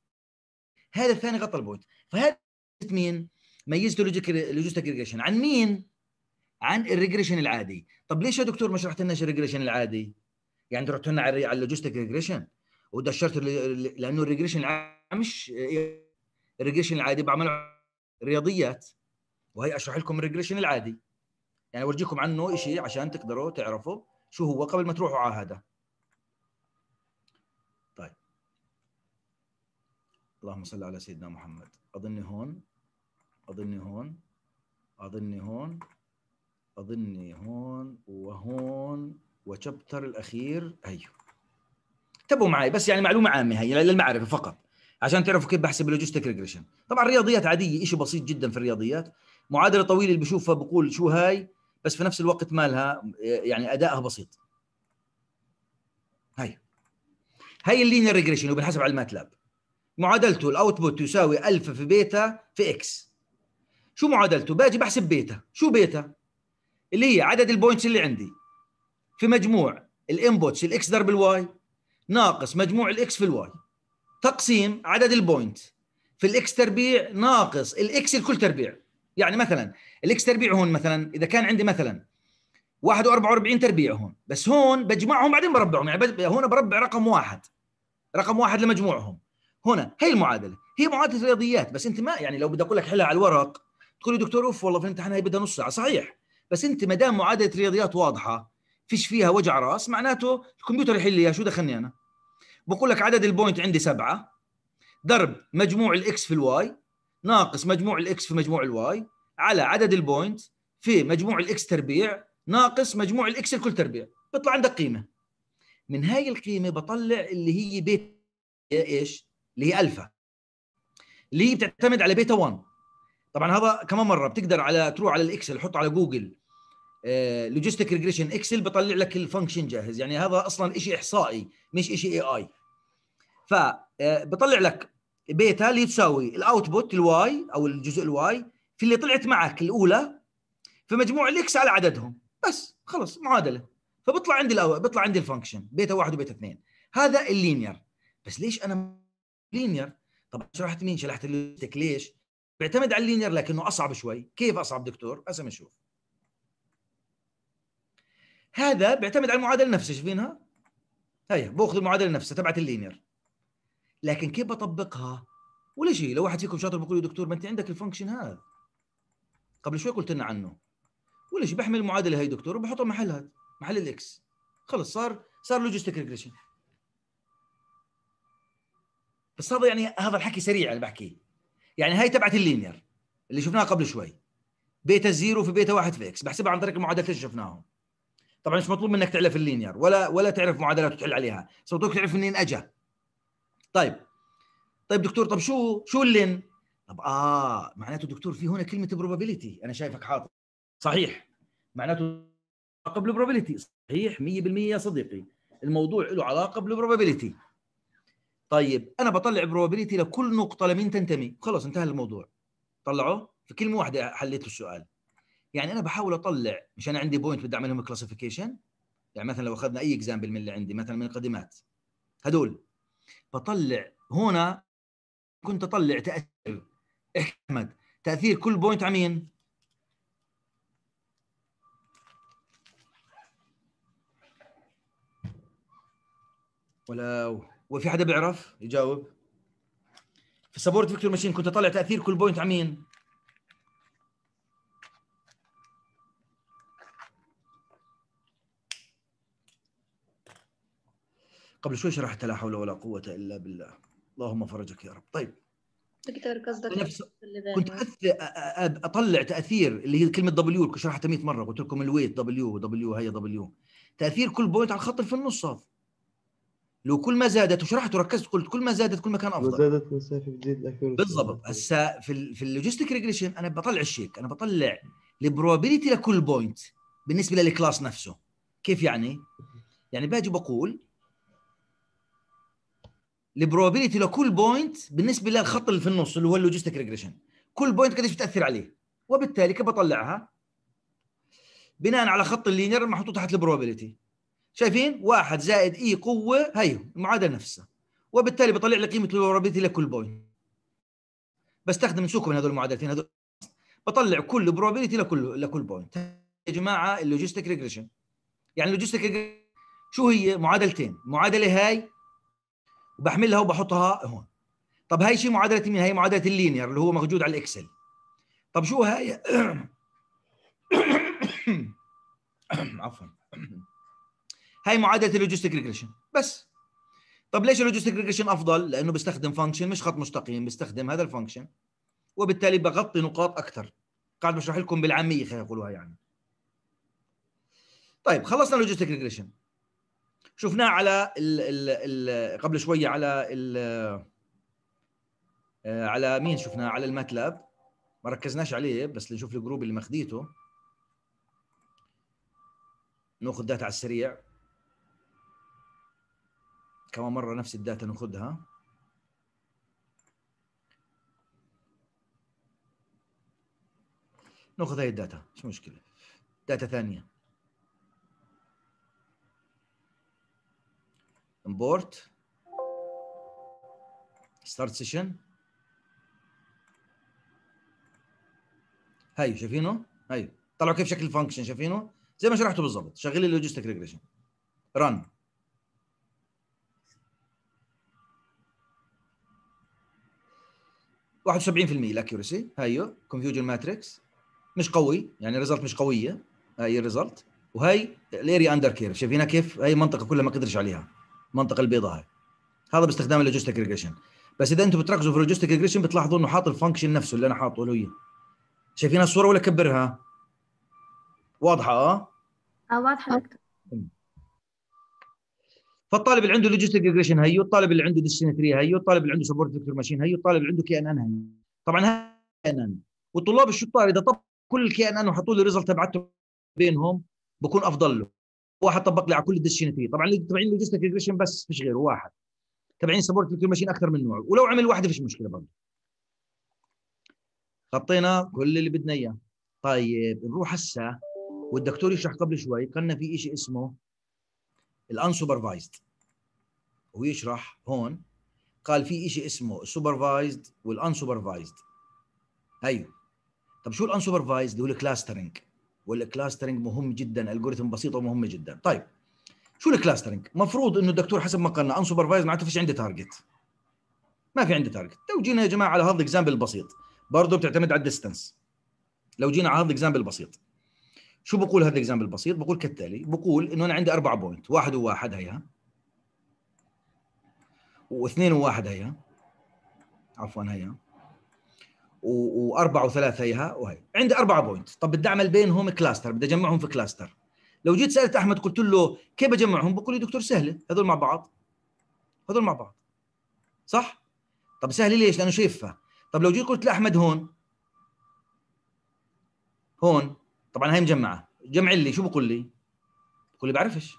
هذا الثاني غطى ال point. فهذا مين؟ ميزته logistic regression عن مين؟ عن ال regression العادي. طب ليش يا دكتور ما شرحت لنا ال regression العادي؟ يعني شرحت لنا على ال logistic regression ودشرت لأنه ال regression العادي مش ال regression العادي بعمل رياضيات. وهي أشرح لكم ال regression العادي. يعني أورجيكم عنه شيء عشان تقدروا تعرفوا شو هو قبل ما تروحوا على هذا. طيب. اللهم صل على سيدنا محمد. اظني هون أظني هون أظني هون أظني هون وهون و chapter الأخير هيو. انتبهوا معي بس يعني معلومة عامة هي للمعرفة فقط عشان تعرفوا كيف بحسب ال logistic regression طبعا الرياضيات عادية شيء بسيط جدا في الرياضيات. معادلة طويلة اللي بشوفها بقول شو هاي بس في نفس الوقت مالها يعني أدائها بسيط. هاي هاي ال linear regression وبنحسب على ال MATLAB. معادلته ال output يساوي الفا في بيتا في x شو معادلته؟ باجي بحسب بيتا. شو بيتا؟ اللي هي عدد ال points اللي عندي. في مجموع ال inputs ال X ضرب ال Y ناقص مجموع ال X في ال Y تقسيم عدد ال point. في ال X تربيع ناقص ال X الكل تربيع. يعني مثلا ال X تربيع هون مثلا إذا كان عندي مثلا 41 تربيع هون. بس هون بجمعهم بعدين بربعهم. يعني هون بربع رقم واحد. رقم واحد لمجموعهم. هنا هي المعادلة. هي معادلة رياضيات. بس أنت ما يعني لو بدي أقول لك حلها على الورق تقول لي دكتور أوف والله في الامتحان هي بدها نص ساعة. صحيح. بس أنت ما دام معادلة رياضيات واضحة فيش فيها وجع رأس معناته الكمبيوتر يحل لي. شو دخلني أنا؟ بقول لك عدد ال point عندي سبعة. ضرب مجموع ال X في ال Y ناقص مجموع ال X في مجموع ال Y على عدد ال point في مجموع ال X تربيع ناقص مجموع ال X الكل تربيع. بيطلع عندك قيمة. من هاي القيمة بطلع اللي هي بيتا إيش؟ اللي هي ألفا. اللي هي بتعتمد على بيتا 1 طبعا هذا كمان مرة بتقدر على تروح على ال Excel حط على Google logistic regression Excel بطلع لك ال function جاهز. يعني هذا أصلا شيء إحصائي مش شيء AI فبطلع لك بيتا اللي تساوي ال output ال Y أو الجزء ال Y في اللي طلعت معك الأولى في مجموع ال X على عددهم. بس خلص معادلة. فبيطلع عندي الأول بيطلع عندي ال function beta واحد وبيتا اثنين. هذا ال linear بس ليش أنا linear طب شرحت مين؟ شرحت ال logistic ليش؟ بيعتمد على ال linear لكنه أصعب شوي. كيف أصعب دكتور؟ هسه بنشوف. هذا بيعتمد على المعادلة نفسها شايفينها؟ هي بأخذ المعادلة نفسها تبعت ال linear. لكن كيف بطبقها؟ ولا شيء. لو واحد فيكم شاطر بيقول لي دكتور ما أنت عندك ال function هذا. قبل شوي قلت لنا عنه. ولا شيء بحمل المعادلة هي دكتور وبحطها محلها محل ال X خلص صار صار logistic regression بس هذا يعني هذا الحكي سريع أنا بحكيه. يعني هاي تبعت ال linear اللي شفناها قبل شوي. beta zero في بيتا واحد في X بحسبها عن طريق المعادلتين اللي شفناهم. طبعا مش مطلوب منك تعرف ال linear ولا ولا تعرف معادلات وتحل عليها. بس مطلوب تعرف منين اجى طيب. طيب دكتور طب شو شو ال linear؟ طب آه معناته دكتور في هنا كلمة probability. أنا شايفك حاطط. صحيح. معناته علاقة بال probability صحيح 100% يا صديقي. الموضوع له علاقة بال probability طيب أنا بطلع probability لكل نقطة لمين تنتمي؟ خلاص انتهى الموضوع. طلعوا في كلمة واحدة حليت السؤال. يعني أنا بحاول أطلع مش أنا عندي points بدي اعملهم classification يعني مثلا لو أخذنا أي example من اللي عندي مثلا من القدمات هدول. بطلع هنا كنت أطلع تأثير. أحمد تأثير كل point على مين؟ ولا وفي حدا بيعرف؟ يجاوب. في support vector machine كنت أطلع تأثير كل point على مين؟ قبل شوي شرحت لا حول ولا قوة إلا بالله. اللهم فرجك يا رب. طيب. دكتور قصدك نفس كنت بينهم. أث... أطلع تأثير اللي هي كلمة W شرحتها 100 مرة قلت لكم الويت W دبليو هي دبليو تأثير كل point على الخط اللي في النص هذا لو كل ما زادت وشرحت وركزت قلت كل ما زادت كل ما كان أفضل. زادت المسافه بتزيد ال accuracy بالضبط. هسا في في ال logistic regression أنا بطلع الشيك أنا بطلع ال probability لكل point بالنسبة لل class نفسه. كيف يعني؟ يعني باجي بقول ال probability لكل point بالنسبة للخط اللي في النص اللي هو ال logistic regression. كل point قديش بتأثر عليه؟ وبالتالي كيف بطلعها؟ بناء على خط ال linear محطوط تحت ال probability شايفين؟ واحد زائد E قوة هي المعادلة نفسها. وبالتالي بطلع لي قيمة ال probability لكل point بستخدم نسوق من هذول المعادلتين. هذول بطلع كل probability لكل لكل point يا جماعة ال logistic regression يعني ال logistic شو هي؟ معادلتين. معادلة هاي وبحملها وبحطها هون. طب هاي شي معادلة مين؟ هي معادلة ال linear اللي هو موجود على ال Excel طب شو هاي؟ (coughs) عفوا. هاي معادلة ال logistic regression. بس. طب ليش ال logistic regression أفضل؟ لأنه بيستخدم function مش خط مستقيم بيستخدم هذا ال function وبالتالي بغطي نقاط أكثر. قاعد بشرح لكم بالعامية خلينا نقولوها يعني. طيب خلصنا ال logistic regression. شفناه على ال ال ال قبل شوية على ال آه، على مين شفناه؟ على ال MATLAB. ما ركزناش عليه بس نشوف ال group اللي ماخذيته ناخذ data على السريع. كمان مرة نفس ال data ناخذها ناخذ هاي ال data مش مشكلة. data ثانية. import start session. هاي شايفينه؟ هاي. طلعوا كيف شكل ال function شايفينه؟ زي ما شرحته بالضبط. شغل ال logistic regression run واحد وسبعين في المية ال accuracy هايو confusion matrix مش قوي يعني ال result مش قوية. هاي ال result وهي ال area under curve شايفينها كيف هاي منطقة كلها ما قدرش عليها. المنطقة البيضاء هاي. هذا باستخدام ال logistic regression بس إذا أنتم بتركزوا في ال logistic regression بتلاحظوا إنه حاط ال function نفسه اللي أنا حاطه له شايفين الصورة ولا كبرها؟ واضحة آه؟ آه واضحة دكتور فالطالب اللي عنده logistic regression هيو الطالب اللي عنده decision tree هيو الطالب اللي عنده support vector machine هيو الطالب اللي عنده KNN هيو طبعا KNN والطلاب الشطار إذا طب كل ال KNN وحطوا لي ال result تبعته بينهم بكون أفضل له. واحد طبق لي على كل ال decision tree طبعا تبعين logistic regression بس فيش غيره واحد. تبعين support machine أكثر من نوع. ولو عمل واحدة فيش مشكلة برضه. غطينا كل اللي بدنا إياه. طيب نروح هسه والدكتور يشرح قبل شوي قلنا في شيء اسمه ال unsupervised ويشرح هون قال في شيء اسمه ال supervised وال unsupervised أيوه طب شو ال unsupervised هو ال clustering وال clustering مهم جدا algorithm بسيطة ومهمة جدا. طيب شو الكلاسترنج مفروض إنه الدكتور حسب ما قلنا unsupervised معناته فيش عندي target ما في عندي target لو جينا يا جماعة على هذا ال example البسيط برضه بتعتمد على ال distance لو جينا على هذا ال example البسيط شو بقول هذا ال example البسيط؟ بقول كالتالي بقول إنه أنا عندي أربع point واحد وواحد هيها واثنين وواحد هيها عفوا هيها و- وأربعة وثلاثة هيها وهي. عندي أربعة point طب بدي أعمل بينهم cluster بدي أجمعهم في cluster لو جيت سألت أحمد قلت له كيف بجمعهم؟ بقول لي دكتور سهلة هذول مع بعض. هذول مع بعض. صح؟ طب سهلة ليش؟ لأنه شايفها طب لو جيت قلت لأحمد هون هون طبعا هاي مجمعة. جمع لي شو بقول لي؟ بقول لي بعرفش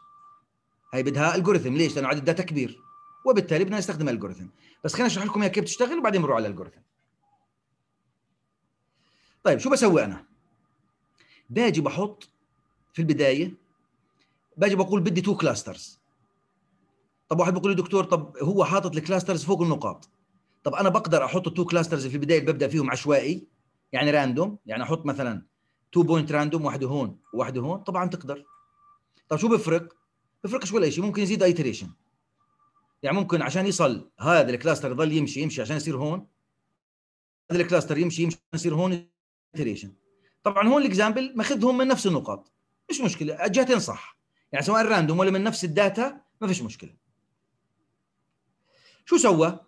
هاي بدها algorithm ليش؟ لأنه عدد ال data كبير. وبالتالي بدنا نستخدم algorithm بس خلينا أشرح لكم إياها كيف تشتغل وبعدين بنروح على algorithm طيب شو بسوي أنا؟ باجي بحط في البداية باجي بقول بدي two clusters طب واحد بيقول لي دكتور طب هو حاطط ال clusters فوق النقاط. طب أنا بقدر أحط ال two clusters في البداية اللي ببدأ فيهم عشوائي؟ يعني random يعني أحط مثلا two point random واحدة هون وواحده هون. طبعا تقدر. طب شو بفرق؟ بفرقش ولا شيء ممكن يزيد iteration يعني ممكن عشان يصل هذا ال cluster يضل يمشي يمشي عشان يصير هون. هذا ال cluster يمشي يمشي عشان يصير هون iteration. طبعا هون ال example ماخذهم من نفس النقاط. مش مشكلة. الجهتين صح. يعني سواء random ولا من نفس ال data ما فيش مشكلة. شو سوى؟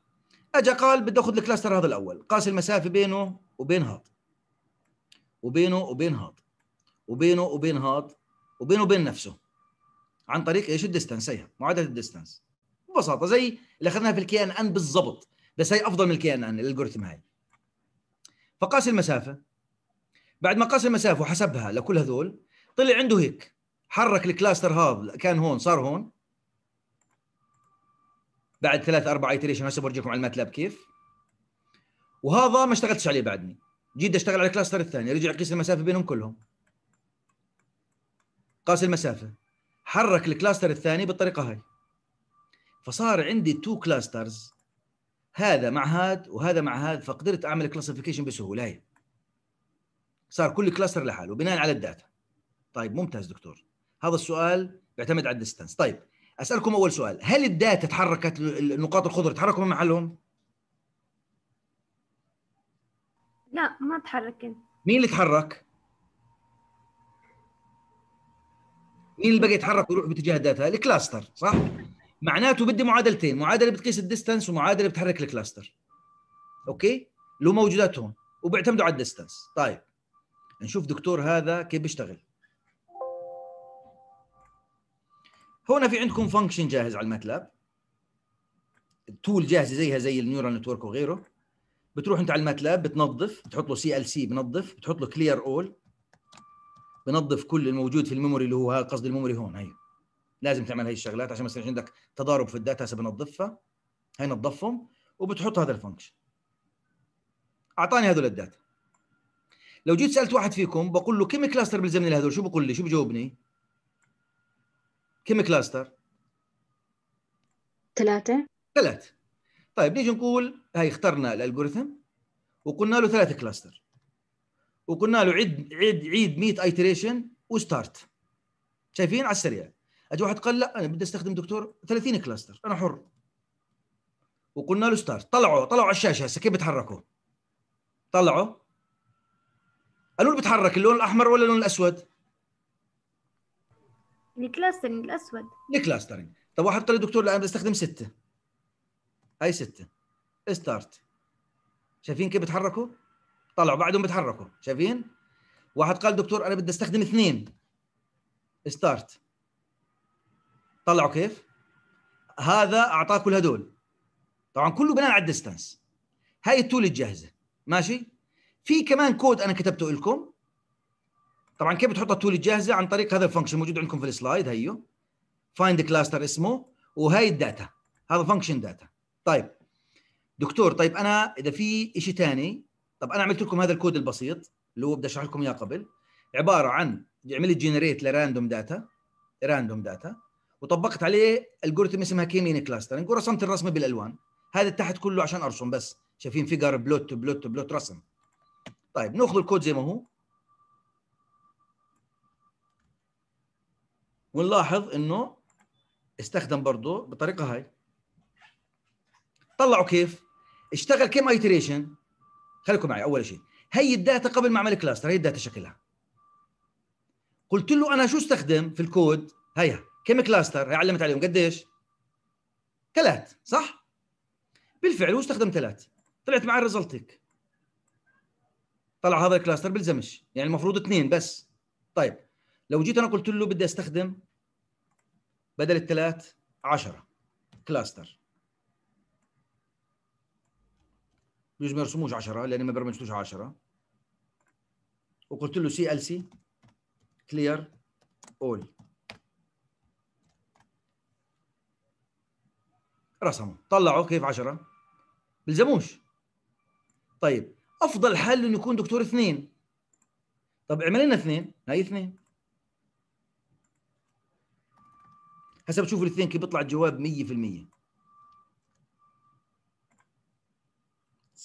اجى قال بدي أخذ ال cluster هذا الأول. قاس المسافة بينه وبين هذا. وبينه وبين هذا وبينه وبين هذا وبينه وبين نفسه. عن طريق إيش؟ ال distance هي معادله ال distance. ببساطة زي اللي أخذناها في ال KNN بالضبط بس هي أفضل من ال KNN ال algorithm هاي. فقاس المسافة بعد ما قاس المسافة وحسبها لكل هذول طلع عنده هيك حرك ال cluster هذا كان هون صار هون. بعد ثلاث أربع iteration هسه برجيكم على ال MATLAB كيف. وهذا ما اشتغلتش عليه بعدني. جيت أشتغل على ال cluster الثاني رجع قيس المسافة بينهم كلهم. قاس المسافة. حرك ال cluster الثاني بالطريقة هاي. فصار عندي two clusters هذا مع هذا وهذا مع هذا فقدرت أعمل classification بسهولة هي صار كل cluster لحاله بناء على ال data. طيب ممتاز دكتور. هذا السؤال بيعتمد على ال distance طيب أسألكم أول سؤال. هل ال data تحركت النقاط الخضر تحركوا من محلهم؟ لا ما تحركت مين اللي تحرك مين اللي بقى يتحرك ويروح باتجاه ال data؟ ال cluster صح؟ معناته بدي معادلتين معادلة بتقيس ال distance ومعادلة بتحرك ال cluster. okay؟ هو موجودات هون وبيعتمدوا على ال distance طيب نشوف دكتور هذا كيف بيشتغل. هنا في عندكم function جاهز على ال MATLAB. ال tool جاهزة زيها زي ال neural network وغيره. بتروح انت على ال MATLAB بتنظف بتحط له سي ال سي بنظف بتحط له clear all بنظف كل الموجود في ال memory اللي هو قصدي ال memory هون هي. لازم تعمل هاي الشغلات عشان ما يصير عندك تضارب في ال data هسه بنظفها. هي نظفهم وبتحط هذا ال function أعطاني هذول ال data. لو جيت سألت واحد فيكم بقول له كم cluster بيلزمني لهذول؟ شو بقول لي؟ شو بجاوبني؟ كم cluster ثلاثة. ثلاث طيب نيجي نقول هاي اخترنا ال algorithm وقلنا له ثلاثة cluster وقلنا له عيد عيد عيد 100 iteration و start. شايفين؟ على السريع. اجى واحد قال لا أنا بدي أستخدم دكتور 30 cluster أنا حر. وقلنا له start طلعوا طلعوا على الشاشة هسه كيف بتحركوا؟ طلعوا. قالوا له بتحرك اللون الأحمر ولا اللون الأسود؟ ال clustering الأسود. ال clustering طب واحد قال لي دكتور لا أنا بدي أستخدم ستة. هاي ستة. start شايفين كيف بتحركوا؟ طلعوا بعدهم بتحركوا. شايفين؟ واحد قال دكتور أنا بدي أستخدم اثنين. start طلعوا كيف؟ هذا أعطاه كل هدول. طبعا كله بناء على ال distance. هاي ال tool الجاهزة. ماشي؟ في كمان كود أنا كتبته لكم. طبعا كيف بتحط ال tool الجاهزة؟ عن طريق هذا ال function موجود عندكم في ال slide. هيو. find cluster اسمه. وهي ال data. هذا function data طيب. دكتور طيب أنا إذا في شيء ثاني طب أنا عملت لكم هذا الكود البسيط اللي هو بدي اشرح لكم إياه قبل. عبارة عن عملت generate ل random data random data وطبقت عليه algorithm اسمها k-mean clustering ورسمت الرسمة بالألوان. هذا تحت كله عشان أرسم بس. شايفين figure plot plot plot رسم. طيب نأخذ الكود زي ما هو. ونلاحظ إنه استخدم برضه بالطريقة هاي. طلعوا كيف؟ اشتغل كم iteration. خليكم معي أول شيء. هي ال data قبل ما أعمل cluster هي ال data شكلها. قلت له أنا شو استخدم في الكود؟ هيها كم cluster هي علمت عليهم قديش؟ ثلاث صح؟ بالفعل هو استخدم ثلاث. طلعت مع ال result طلع هذا ال cluster بلزمش يعني المفروض اثنين بس. طيب لو جيت أنا قلت له بدي أستخدم بدل الثلاث 10 cluster بيجوز ما يرسموش 10 لأني ما برمجتوش 10 وقلت له clc clear all رسموا طلعوا كيف 10 بلزموش طيب أفضل حل إنه يكون دكتور اثنين. طب اعمل لنا اثنين. هاي اثنين. هسه بتشوفوا الاثنين كيف بيطلع الجواب 100%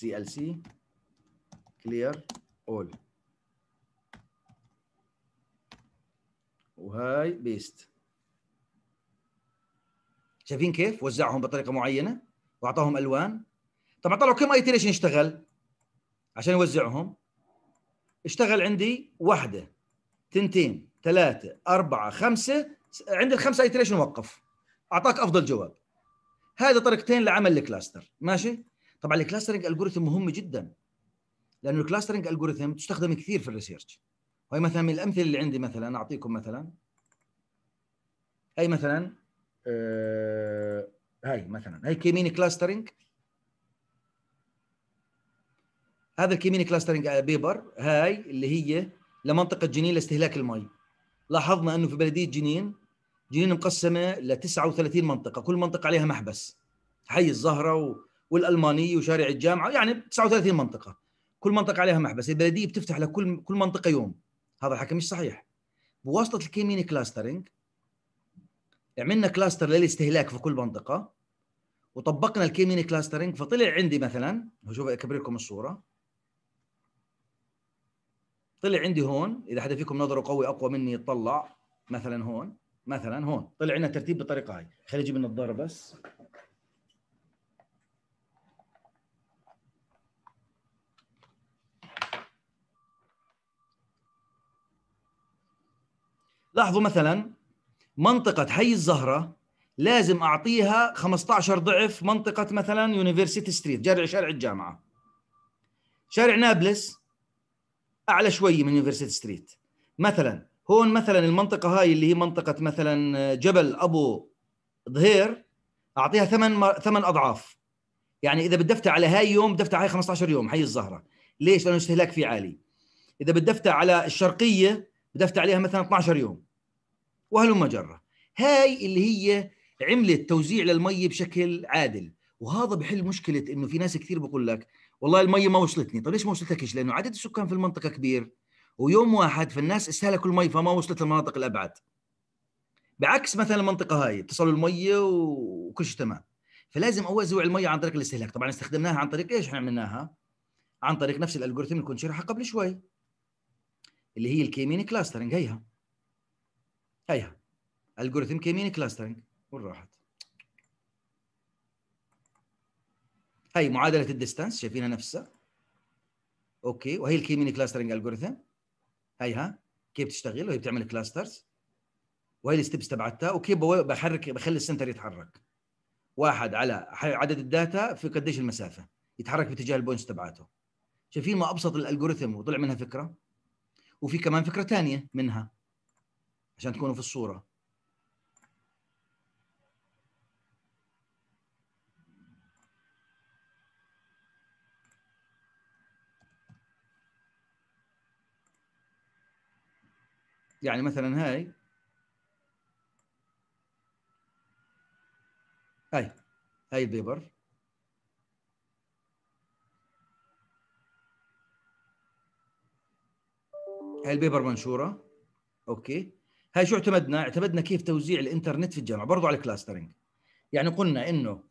clc clear all وهاي paste شايفين كيف؟ وزعهم بطريقة معينة وأعطاهم ألوان. طبعا طلعوا كم iteration اشتغل؟ عشان يوزعهم. اشتغل عندي واحدة تنتين ثلاثة أربعة خمسة. عند الخمسة iteration وقف. أعطاك أفضل جواب. هذه طريقتين لعمل ال cluster. ماشي؟ طبعا ال clustering algorithm مهم جدا لأنه ال clustering algorithm تستخدم كثير في ال research وهي مثلا من الأمثلة اللي عندي مثلا أعطيكم مثلا. هي مثلا؟ آه هاي مثلا. هي K-means clustering هذا ال K-means clustering paper هاي اللي هي لمنطقة جنين لاستهلاك المي. لاحظنا إنه في بلدية جنين جنين مقسمة ل 39 منطقة كل منطقة عليها محبس. حي الزهرة والالمانيه وشارع الجامعة يعني 39 منطقة. كل منطقة عليها محبس. البلديه بتفتح لكل كل منطقة يوم. هذا الحكي مش صحيح. بواسطة ال K-means clustering عملنا cluster للاستهلاك في كل منطقة وطبقنا ال K-means clustering فطلع عندي مثلا شوف أكبر لكم الصورة. طلع عندي هون إذا حدا فيكم نظره قوي أقوى مني يطلع مثلا هون مثلا هون. طلع لنا ترتيب بالطريقة هاي. خليني أجيب النظاره بس. لاحظوا مثلا منطقة حي الزهرة لازم أعطيها 15 ضعف منطقة مثلا university street جارع شارع الجامعة. شارع نابلس أعلى شوي من university street مثلا هون مثلا المنطقة هاي اللي هي منطقة مثلا جبل أبو ظهير أعطيها ثمان ثمان أضعاف. يعني إذا بدي أفتحها على هاي يوم بدي أفتحها هاي 15 يوم حي الزهرة. ليش؟ لأنه استهلاك فيه عالي. إذا بدفتها على الشرقية بدفتها عليها مثلا 12 يوم. وهلم جرة هاي اللي هي عملت توزيع للمي بشكل عادل. وهذا بحل مشكلة إنه في ناس كثير بقول لك والله المي ما وصلتني. طيب ليش ما وصلتكش لأنه عدد السكان في المنطقة كبير. ويوم واحد فالناس استهلكوا المي فما وصلت للمناطق الأبعد. بعكس مثلا المنطقة هاي اتصلوا المي وكل شيء تمام. فلازم أوزع المي عن طريق الاستهلاك. طبعا استخدمناها عن طريق إيش إحنا عملناها؟ عن طريق نفس ال algorithm اللي كنت شرحها قبل شوي. اللي هي ال K-means clustering هيها. هيها. algorithm K-means clustering وين راحت؟ هي معادلة ال distance. شايفينها نفسها. okay. وهي ال K-means clustering algorithm هيها. كيف تشتغل؟ وهي بتعمل clusters وهي ال steps تبعتها. وكيف بحرك بخلي ال center يتحرك. واحد على عدد ال data في قديش المسافة. يتحرك باتجاه ال points تبعاته. شايفين ما أبسط ال algorithm وطلع منها فكرة؟ وفي كمان فكرة ثانية منها عشان تكونوا في الصورة. يعني مثلا هاي. هاي هاي ال paper. هاي ال paper منشورة. okay. هاي شو اعتمدنا؟ اعتمدنا كيف توزيع الإنترنت في الجامعة. برضو على clustering يعني قلنا إنه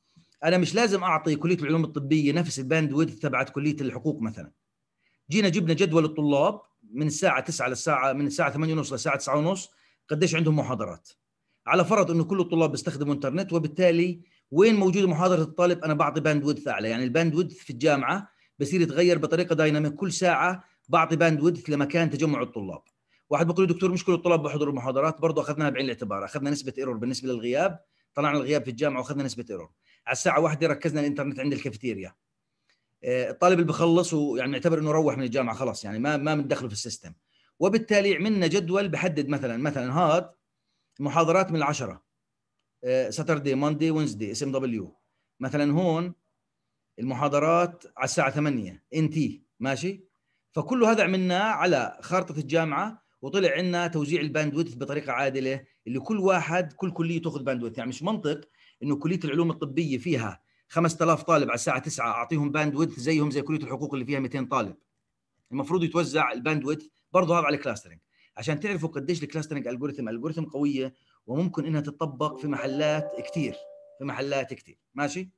أنا مش لازم أعطي كلية العلوم الطبية نفس ال bandwidth تبعت كلية الحقوق مثلا. جينا جبنا جدول الطلاب من الساعة 9 للساعة من الساعة 8 ونص للساعة 9 ونص قديش عندهم محاضرات. على فرض إنه كل الطلاب بيستخدموا إنترنت وبالتالي وين موجوده محاضرة الطالب؟ أنا بعطي bandwidth أعلى. يعني ال bandwidth في الجامعة بصير يتغير بطريقة dynamic كل ساعة بعطي bandwidth لمكان تجمع الطلاب. واحد بيقول لي دكتور مش كل الطلاب بيحضروا المحاضرات؟ برضه اخذناها بعين الاعتبار أخذنا نسبة error بالنسبة للغياب طلعنا الغياب في الجامعة وأخذنا نسبة error على الساعة واحدة ركزنا الإنترنت عند الكافيتيريا. آه، الطالب اللي بخلص ويعني نعتبر إنه روح من الجامعة خلاص يعني ما ما مندخله في ال system. وبالتالي عملنا جدول بحدد مثلا مثلا هاد محاضرات من العشرة. Saturday Monday Wednesday SMW مثلا هون المحاضرات على الساعة 8 NT ماشي؟ فكل هذا عملناه على خارطة الجامعة وطلع عندنا توزيع ال bandwidth بطريقة عادلة اللي كل واحد كل كلية تأخذ bandwidth. يعني مش منطق إنه كلية العلوم الطبية فيها 5000 طالب على الساعة 9 أعطيهم bandwidth زيهم زي كلية الحقوق اللي فيها 200 طالب. المفروض يتوزع ال bandwidth برضه هذا على ال clustering عشان تعرفوا قديش ال clustering algorithm algorithm قوية وممكن إنها تطبق في محلات كثير في محلات كثير ماشي؟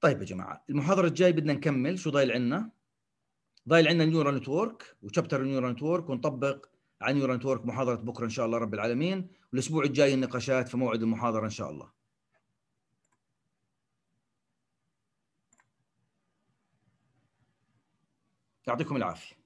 طيب يا جماعة المحاضرة الجاي بدنا نكمل. شو ضايل عندنا؟ ضايل عندنا neural network و chapter ال neural network ونطبق على neural network محاضرة بكرة إن شاء الله رب العالمين. والأسبوع الجاي النقاشات في موعد المحاضرة إن شاء الله. يعطيكم العافية.